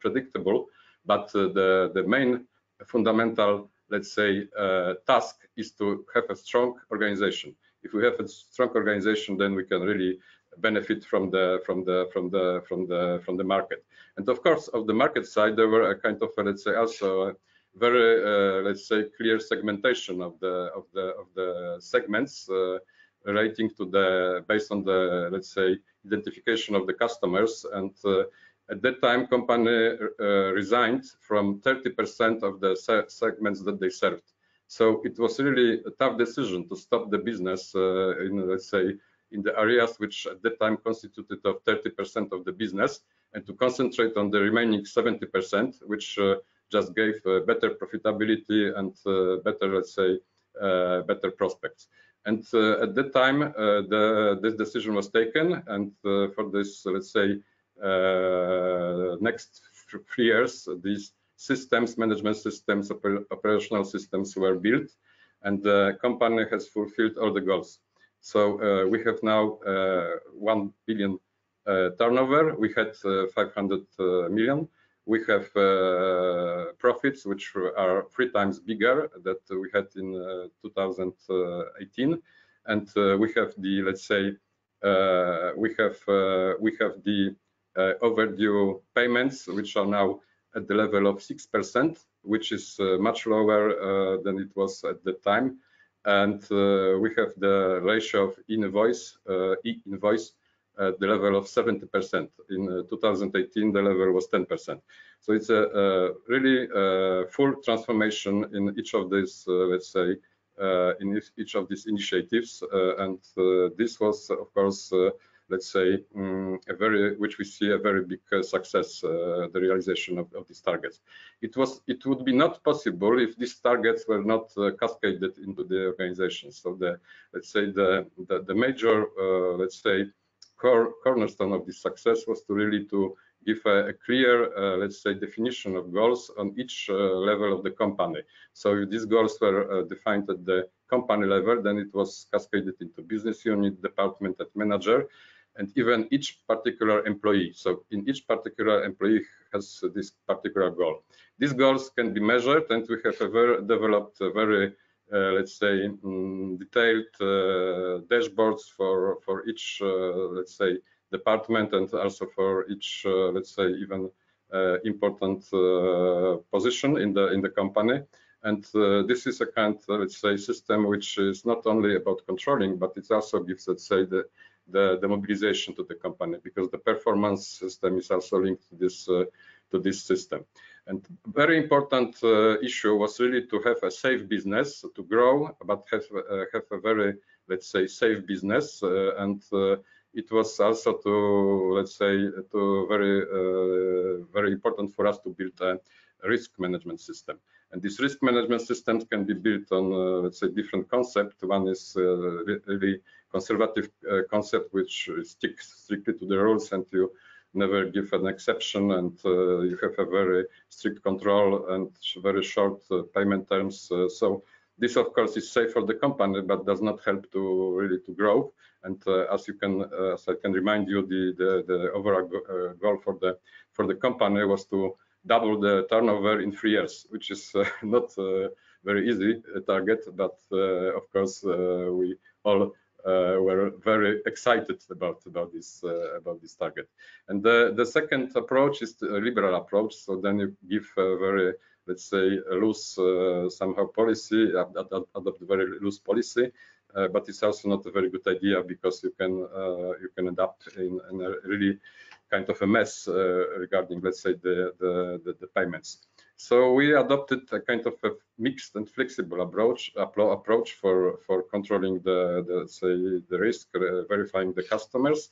predictable, but uh, the, the main fundamental let's say, uh, task is to have a strong organization. If we have a strong organization, then we can really benefit from the from the from the from the from the market. And of course, of the market side, there were a kind of let's say also very uh, let's say clear segmentation of the of the of the segments uh, relating to the based on the let's say identification of the customers and uh, at that time, company uh, resigned from 30% of the se segments that they served. So it was really a tough decision to stop the business uh, in, let's say, in the areas which at that time constituted of 30% of the business and to concentrate on the remaining 70%, which uh, just gave uh, better profitability and uh, better, let's say, uh, better prospects. And at that time, the, this decision was taken, and for this, let's say, next three years, these systems, management systems, oper operational systems were built, and the company has fulfilled all the goals. So uh, we have now uh, 1 billion turnover. We had 500 million we have uh, profits which are three times bigger that we had in uh, 2018 and uh, we have the let's say we have we have the uh, overdue payments, which are now at the level of 6%, which is uh, much lower uh, than it was at the time. And we have the ratio of invoice, e-invoice at the level of 70%. In 2018, the level was 10%. So it's a, a really full transformation in each of these, uh, let's say, uh, in each of these initiatives. Uh, and this was, of course, let's say, um, a very, which we see a very big uh, success, uh, the realization of, of, these targets. It was, it would be not possible if these targets were not uh, cascaded into the organization. So the, let's say, the, the, the major, uh, let's say, core, cornerstone of this success was to really to give a, a clear, uh, let's say, definition of goals on each uh, level of the company. So if these goals were defined at the company level, then it was cascaded into business unit, department, and manager, and even each particular employee. So in each particular employee has this particular goal. These goals can be measured and we have a very developed, a very, uh, let's say, um, detailed uh, dashboards for, for each, uh, let's say, department and also for each, uh, let's say, even uh, important uh, position in the in the company. And this is a kind, let's say, system which is not only about controlling, but it also gives, let's say, the the, the mobilization to the company because the performance system is also linked to this uh, to this system. And very important uh, issue was really to have a safe business, to grow, but have, uh, have a very, let's say, safe business. Uh, and uh, it was also to, let's say, to very, uh, very important for us to build a risk management system. And this risk management system can be built on, uh, let's say, different concepts. One is really conservative concept, which sticks strictly to the rules and you never give an exception and uh, you have a very strict control and very short uh, payment terms. Uh, so this of course is safe for the company but does not help to really to grow and uh, as you can uh, as i can remind you the the, the overall go, uh, goal for the for the company was to double the turnover in three years which is not very easy target but of course we all uh, were very excited about about this uh, about this target. And the the second approach is a liberal approach. So then you give a very let's say loose uh, somehow policy, adopt, very loose policy. Uh, but it's also not a very good idea because you can uh, you can adapt in, in, a really kind of a mess uh, regarding let's say the, the the, the payments. So we adopted a kind of a mixed and flexible approach approach for for controlling the, the say the risk, uh, verifying the customers.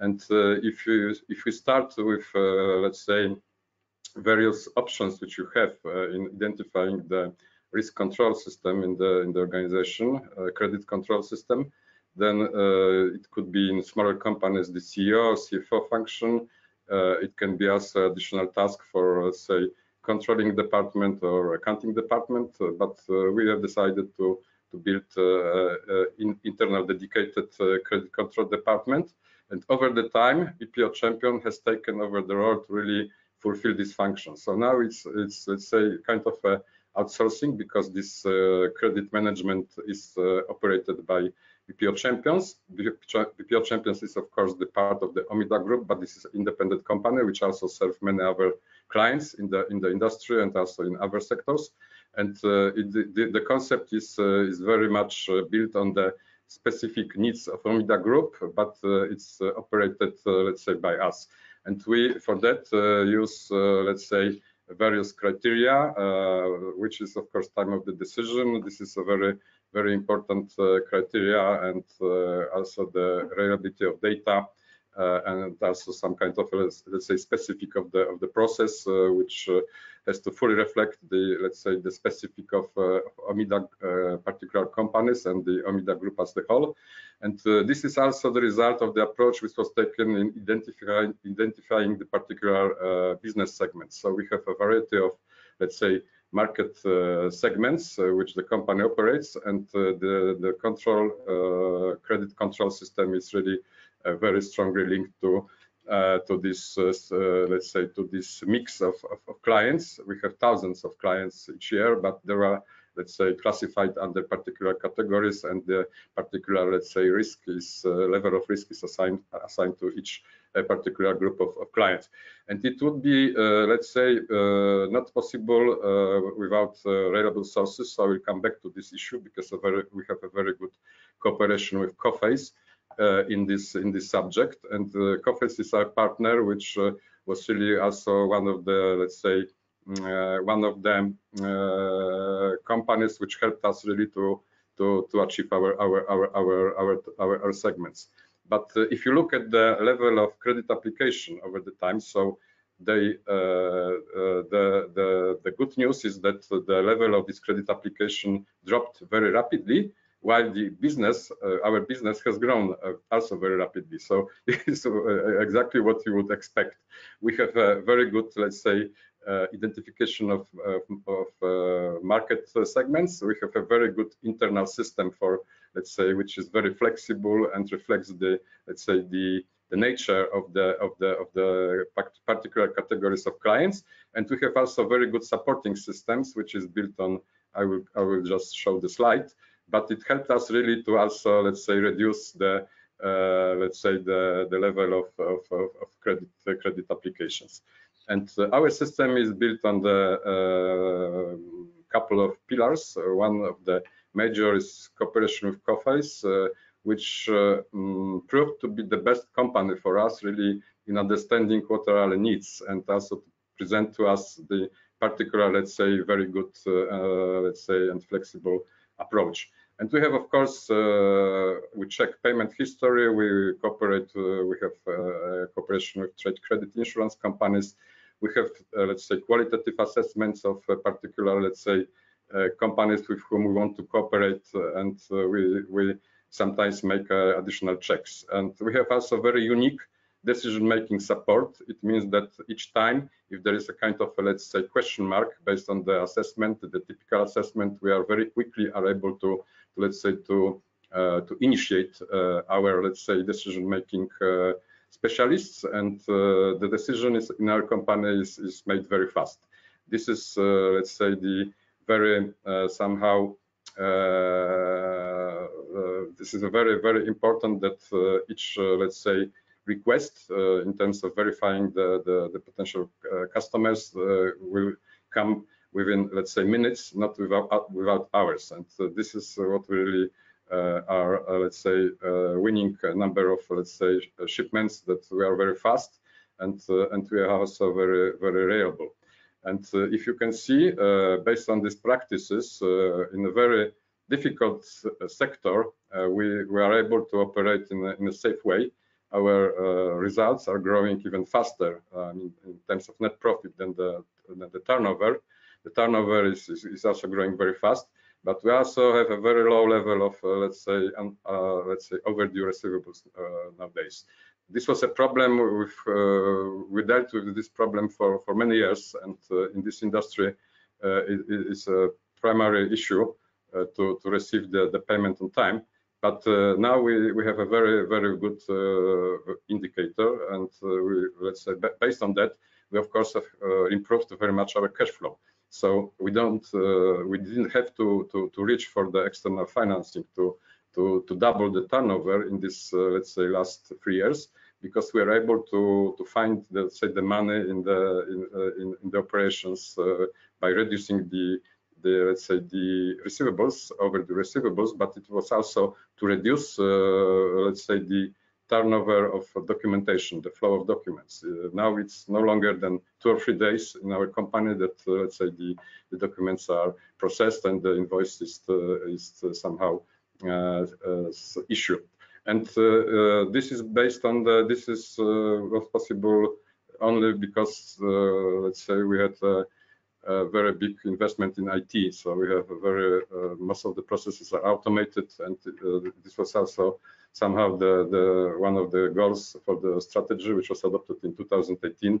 And uh, if you if we start with uh, let's say various options which you have uh, in identifying the risk control system in the in the organization, uh, credit control system, then uh, it could be in smaller companies the CEO, CFO function. it can be also additional task for say controlling department or accounting department, uh, but uh, we have decided to to build uh, in internal dedicated credit control department. And over the time, BPO Champion has taken over the role to really fulfill this function. So now it's it's let's say kind of a outsourcing because this uh, credit management is uh, operated by BPO Champions. BPO Champions is of course the part of the Omida Group, but this is an independent company which also serves many other clients in the in the industry and also in other sectors. And uh, it, the, the, concept is uh, is very much uh, built on the specific needs of Omida Group, but uh, it's uh, operated, let's say, by us. And we, for that, use, let's say, various criteria, which is, of course, time of the decision. This is a very very important uh, criteria and uh, also the reliability of data uh, Uh, and also some kind of let's, say specific of the of the process uh, which uh, has to fully reflect the let's say the specific of, Omida particular companies and the Omida group as the whole. And this is also the result of the approach which was taken in identifying identifying the particular business segments. So we have a variety of let's say market uh, segments uh, which the company operates and uh, the the control credit control system is really very strongly linked to uh, to this, uh, uh, let's say, to this mix of, of, of, clients. We have thousands of clients each year, but there are, let's say, classified under particular categories, and the particular, let's say, risk is level of risk is assigned assigned to each particular group of, of clients. And it would be, uh, let's say, uh, not possible uh, without reliable sources. So I will come back to this issue because very, we have a very good cooperation with Coface in this in this subject. And uh, Coface is our partner, which was really also one of the, let's say, uh, one of the uh, companies which helped us really to to to achieve our our our our our, our, our segments. But uh, if you look at the level of credit application over the time, so they, uh, uh, the, the, the good news is that the level of this credit application dropped very rapidly, while the business, uh, our business has grown uh, also very rapidly. So it's uh, exactly what you would expect. We have a very good, let's say, identification of, of, of market segments. We have a very good internal system for let's say, which is very flexible and reflects the, let's say, the the nature of the of the of the particular categories of clients and we have also very good supporting systems which is built on i will i will just show the slide but it helped us really to also let's say reduce the uh, let's say the the level of of, of credit uh, credit applications and uh, our system is built on the uh, couple of pillars one of the major is cooperation with Coface, uh, which um, proved to be the best company for us really in understanding what are our needs and also to present to us the particular, let's say, very good, let's say, and flexible approach. And we have, of course, uh, we check payment history. We cooperate. Uh, we have uh, cooperation with trade credit insurance companies. We have, let's say, qualitative assessments of particular, let's say, companies with whom we want to cooperate, and we we sometimes make additional checks. And we have also very unique decision-making support. It means that each time, if there is a kind of, let's say, question mark based on the assessment, the typical assessment, we are very quickly are able to let's say, to uh, to initiate uh, our, let's say, decision-making uh, specialists, and uh, the decision is in our company is, is made very fast. This is, uh, let's say, the very uh, somehow this is a very very important that each, let's say, request uh, in terms of verifying the, the, the potential uh, customers uh, will come within, let's say, minutes, not without, uh, without hours. And uh, this is what really uh, are, let's say, winning a number of, let's say, shipments that we are very fast and, and we are also very, very reliable. And if you can see, based on these practices, in a very difficult sector, we, we are able to operate in a, in a safe way our uh, results are growing even faster um, in, terms of net profit than the, than the turnover. The turnover is, is, is, also growing very fast, but we also have a very low level of, uh, let's say, um, uh, let's say, overdue receivables uh, nowadays. This was a problem with, uh, we dealt with this problem for, for many years, and uh, in this industry, it is a primary issue to, to receive the, the payment on time. But uh, now we, we have a very, very good uh, indicator. And uh, we, let's say based on that, we of course have improved very much our cash flow. So we don't, we didn't have to, to, to reach for the external financing to, to, to double the turnover in this, let's say, last three years, because we are able to, to find, the, say, the money in the, in, uh, in, in, the operations uh, by reducing the, the, let's say, the receivables over the receivables, but it was also to reduce, uh, let's say, the turnover of documentation, the flow of documents. Uh, now it's no longer than two or three days in our company that, uh, let's say, the, the, documents are processed and the invoice is, uh, is somehow uh, uh, issued. And this is based on the, this is was possible only because, let's say, we had a very big investment in IT. So we have a very, most of the processes are automated and this was also somehow the, the one of the goals for the strategy, which was adopted in 2018,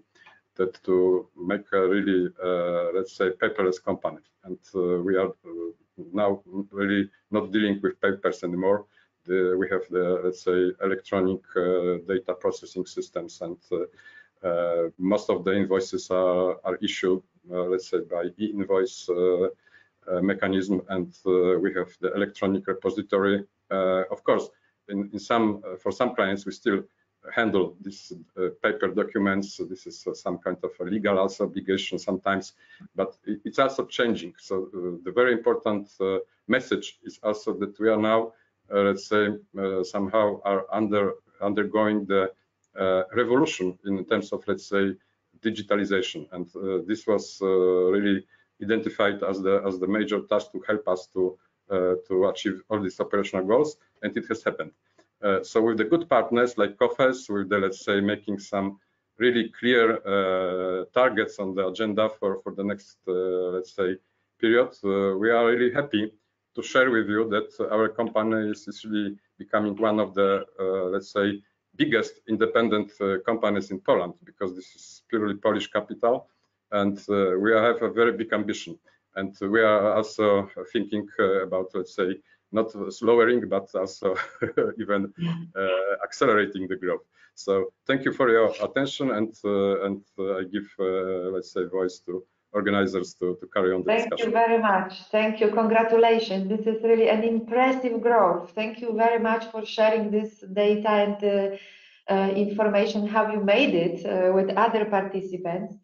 that to make a really, uh, let's say, paperless company. And uh, we are uh, now really not dealing with papers anymore. The, we have the, let's say, electronic uh, data processing systems and uh, uh, most of the invoices are, are issued, let's say, by e-invoice mechanism and we have the electronic repository. of course, in, in some uh, for some clients we still handle these uh, paper documents. So this is uh, some kind of a legal also obligation sometimes, but it, it's also changing. So uh, the very important uh, message is also that we are now, uh, let's say, somehow are under undergoing the revolution in terms of, let's say, digitalization. And this was really identified as the as the major task to help us to to achieve all these operational goals and it has happened. Uh, so with the good partners like Coface, with the, let's say, making some really clear uh, targets on the agenda for, for the next, uh, let's say, period, uh, we are really happy to share with you that our company is, is really becoming one of the, uh, let's say, biggest independent uh, companies in Poland, because this is purely Polish capital, and we have a very big ambition. And we are also thinking about, let's say, not slowing, but also even uh, accelerating the growth. So thank you for your attention, and uh, and uh, I give, let's say, voice to organizers to, to carry on the Thank discussion. you very much. Thank you. Congratulations. This is really an impressive growth. Thank you very much for sharing this data and uh, uh, information, how you made it uh, with other participants.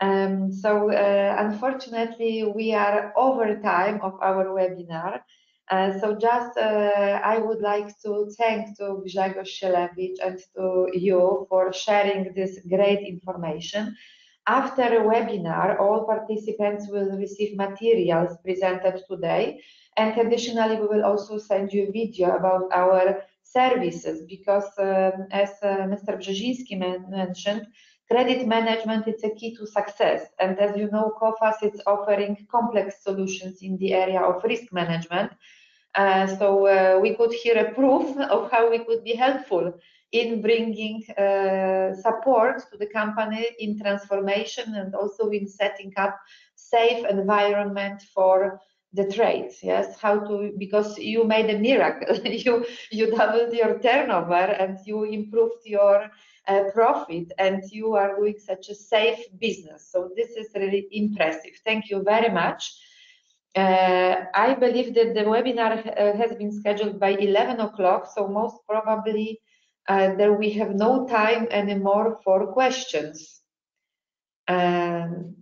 Um, so unfortunately, we are over time of our webinar. Uh, so just uh, I would like to thank to Grzegorz Sielewicz and to you for sharing this great information. After a webinar, all participants will receive materials presented today. And additionally, we will also send you a video about our services because um, as uh, Mr. Brzezinski mentioned, credit management is a key to success. And as you know, Coface is offering complex solutions in the area of risk management. Uh, so uh, we could hear a proof of how we could be helpful in bringing uh, support to the company in transformation and also in setting up safe environment for the trades yes? How to because you made a miracle. You you doubled your turnover and you improved your uh, profit and you are doing such a safe business. So this is really impressive. Thank you very much. Uh, I believe that the webinar uh, has been scheduled by 11 o'clock, so most probably uh, there we have no time anymore for questions. Um,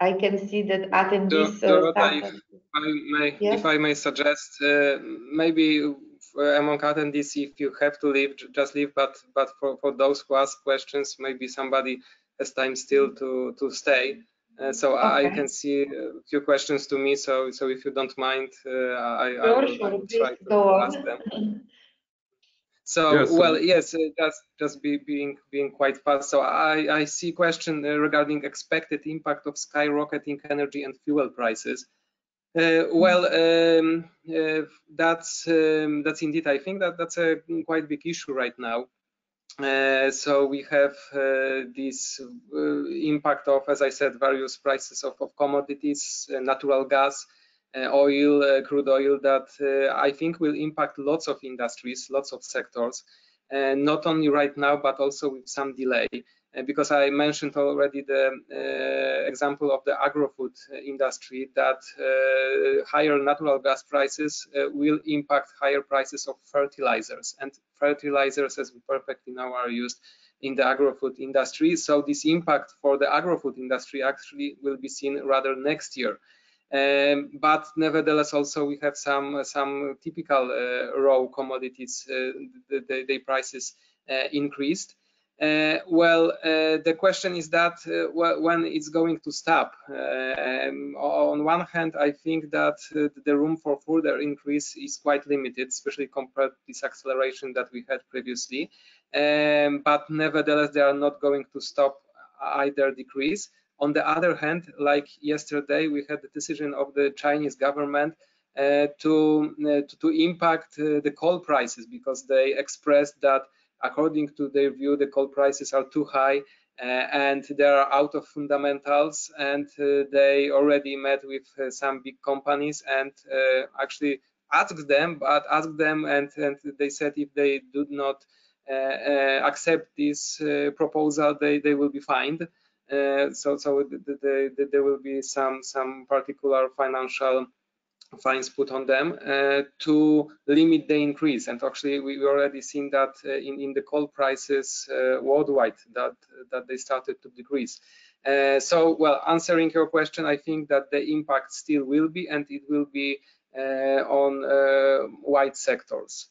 I can see that attendees. Uh, if, I may, yes? if I may suggest, uh, maybe among attendees, if you have to leave, just leave. But but for, for those who ask questions, maybe somebody has time still to to stay. Uh, so okay. I can see a few questions to me. So so if you don't mind, uh, I, sure, I will, sure. I will try to ask them. So yes. well, yes, uh, just just be, being being quite fast. So I I see question uh, regarding expected impact of skyrocketing energy and fuel prices. Uh, well, um, uh, that's um, that's indeed. I think that that's a quite big issue right now. Uh, so we have uh, this uh, impact of, as I said, various prices of, of commodities, natural gas, Uh, oil, uh, crude oil, that uh, I think will impact lots of industries, lots of sectors, not only right now, but also with some delay. Uh, because I mentioned already the uh, example of the agro-food industry, that higher natural gas prices will impact higher prices of fertilizers. And fertilizers, as we perfectly know, are used in the agro-food industry. So this impact for the agro-food industry actually will be seen rather next year. Um, but nevertheless, also we have some some typical uh, raw commodities. Uh, the, the, prices uh, increased. Uh, well, uh, the question is that uh, when it's going to stop. Um, on one hand, I think that the room for further increase is quite limited, especially compared to this acceleration that we had previously. Um, but nevertheless, they are not going to stop either decrease. On the other hand, like yesterday, we had the decision of the Chinese government uh, to, uh, to, to impact uh, the coal prices because they expressed that according to their view, the coal prices are too high uh, and they are out of fundamentals. And uh, they already met with uh, some big companies and actually asked them, but asked them, and, and they said if they do not accept this proposal, they, they will be fined. Uh, so so the, the, the, there will be some some particular financial fines put on them uh, to limit the increase. And actually we already seen that uh, in in the coal prices uh, worldwide that that they started to decrease. Uh, so well answering your question i think that the impact still will be and it will be on wide sectors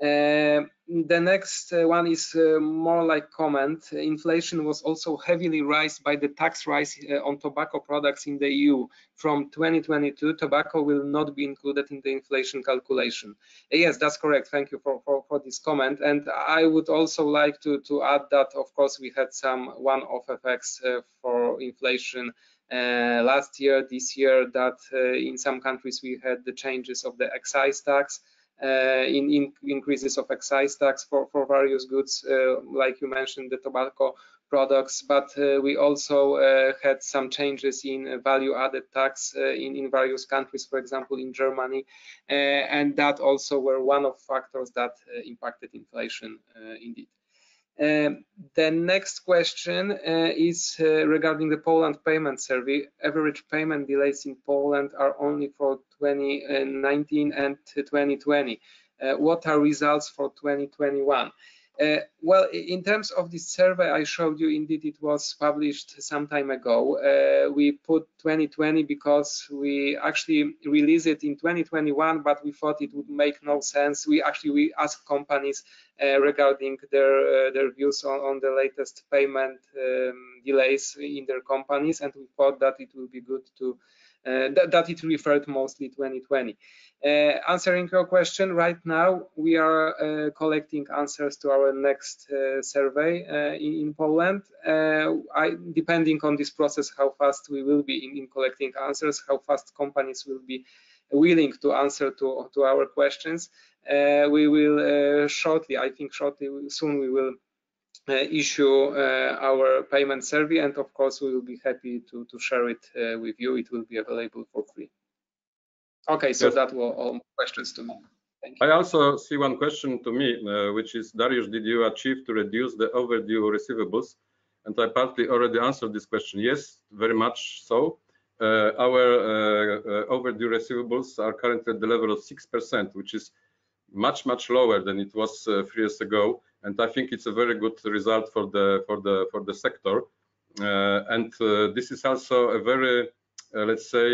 the next uh, one is uh, more like comment. Inflation was also heavily raised by the tax rise on tobacco products in the EU. From 2022, tobacco will not be included in the inflation calculation. Yes, that's correct. Thank you for, for, for this comment. And I would also like to, to add that, of course, we had some one-off effects for inflation uh, last year, this year, that uh, in some countries we had the changes of the excise tax. Uh, in, in, increases of excise tax for, for various goods, uh, like you mentioned, the tobacco products, but uh, we also uh, had some changes in value added tax uh, in, in various countries, for example, in Germany, uh, and that also were one of factors that impacted inflation indeed. Um, the next question uh, is uh, regarding the Poland payment survey. Average payment delays in Poland are only for 2019 and 2020. Uh, what are results for 2021? Uh, well, in terms of this survey I showed you, indeed it was published some time ago. Uh, we put 2020 because we actually released it in 2021, but we thought it would make no sense. We actually we asked companies uh, regarding their uh, their views on, on the latest payment um, delays in their companies, and we thought that it would be good to that, that it referred mostly 2020. Uh, answering your question, right now we are uh, collecting answers to our next survey in, in, Poland. I, depending on this process, how fast we will be in, in collecting answers, how fast companies will be willing to answer to, to our questions. Uh, we will uh, shortly, I think shortly, soon we will uh, issue uh, our payment survey and of course we will be happy to, to share it uh, with you. It will be available for free. Okay, so yes. that were all questions to me. I also see one question to me, uh, which is, Darius, did you achieve to reduce the overdue receivables? And I partly already answered this question. Yes, very much so. Uh, our uh, overdue receivables are currently at the level of 6%, which is much, much lower than it was three years ago and I think it's a very good result for the for the for the sector. Uh, and uh, this is also a very, uh, let's say,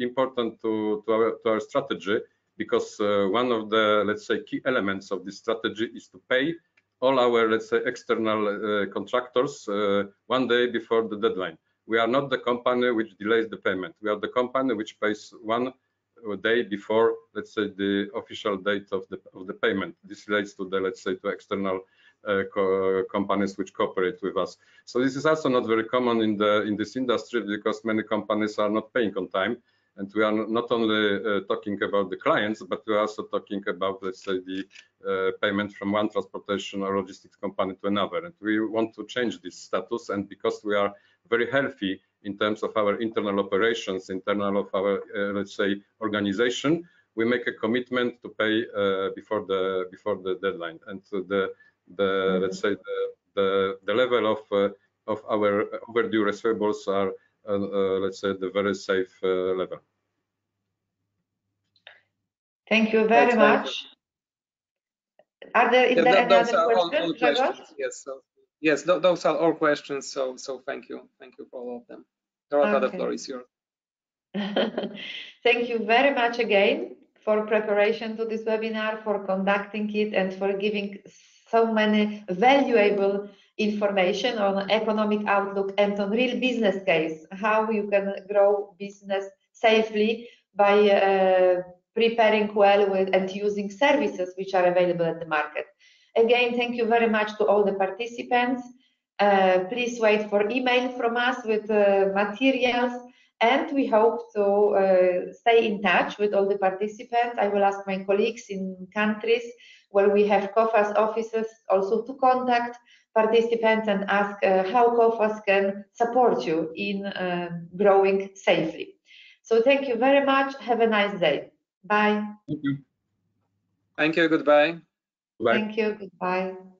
important to to our to our strategy because one of the let's say key elements of this strategy is to pay all our let's say external contractors one day before the deadline. We are not the company which delays the payment. We are the company which pays one a day before, let's say, the official date of the of the payment. This relates to the, let's say, to external uh, co companies which cooperate with us. So this is also not very common in the in this industry because many companies are not paying on time. And we are not only uh, talking about the clients, but we're also talking about, let's say, the uh, payment from one transportation or logistics company to another. And we want to change this status. And because we are very healthy in terms of our internal operations, internal of our, uh, let's say, organization, we make a commitment to pay uh, before the before the deadline. And the the mm-hmm. let's say the the, the level of uh, of our overdue receivables are let's say the very safe level. Thank you very That's much. Are there, is yeah, there any other questions? All, all questions? Yes, so, yes, those are all questions. So, so thank you, thank you for all of them. Dorota, okay. the floor is yours. Thank you very much again for preparation to this webinar, for conducting it, and for giving so many valuable information on economic outlook and on real business case, how you can grow business safely by uh, preparing well with and using services which are available at the market. Again, thank you very much to all the participants. Uh, please wait for email from us with uh, materials and we hope to uh, stay in touch with all the participants. I will ask my colleagues in countries where we have Coface offices also to contact participants and ask uh, how Coface can support you in uh, growing safely. So thank you very much. Have a nice day. Bye. Thank you. Thank you. Goodbye. Bye. Thank you. Goodbye.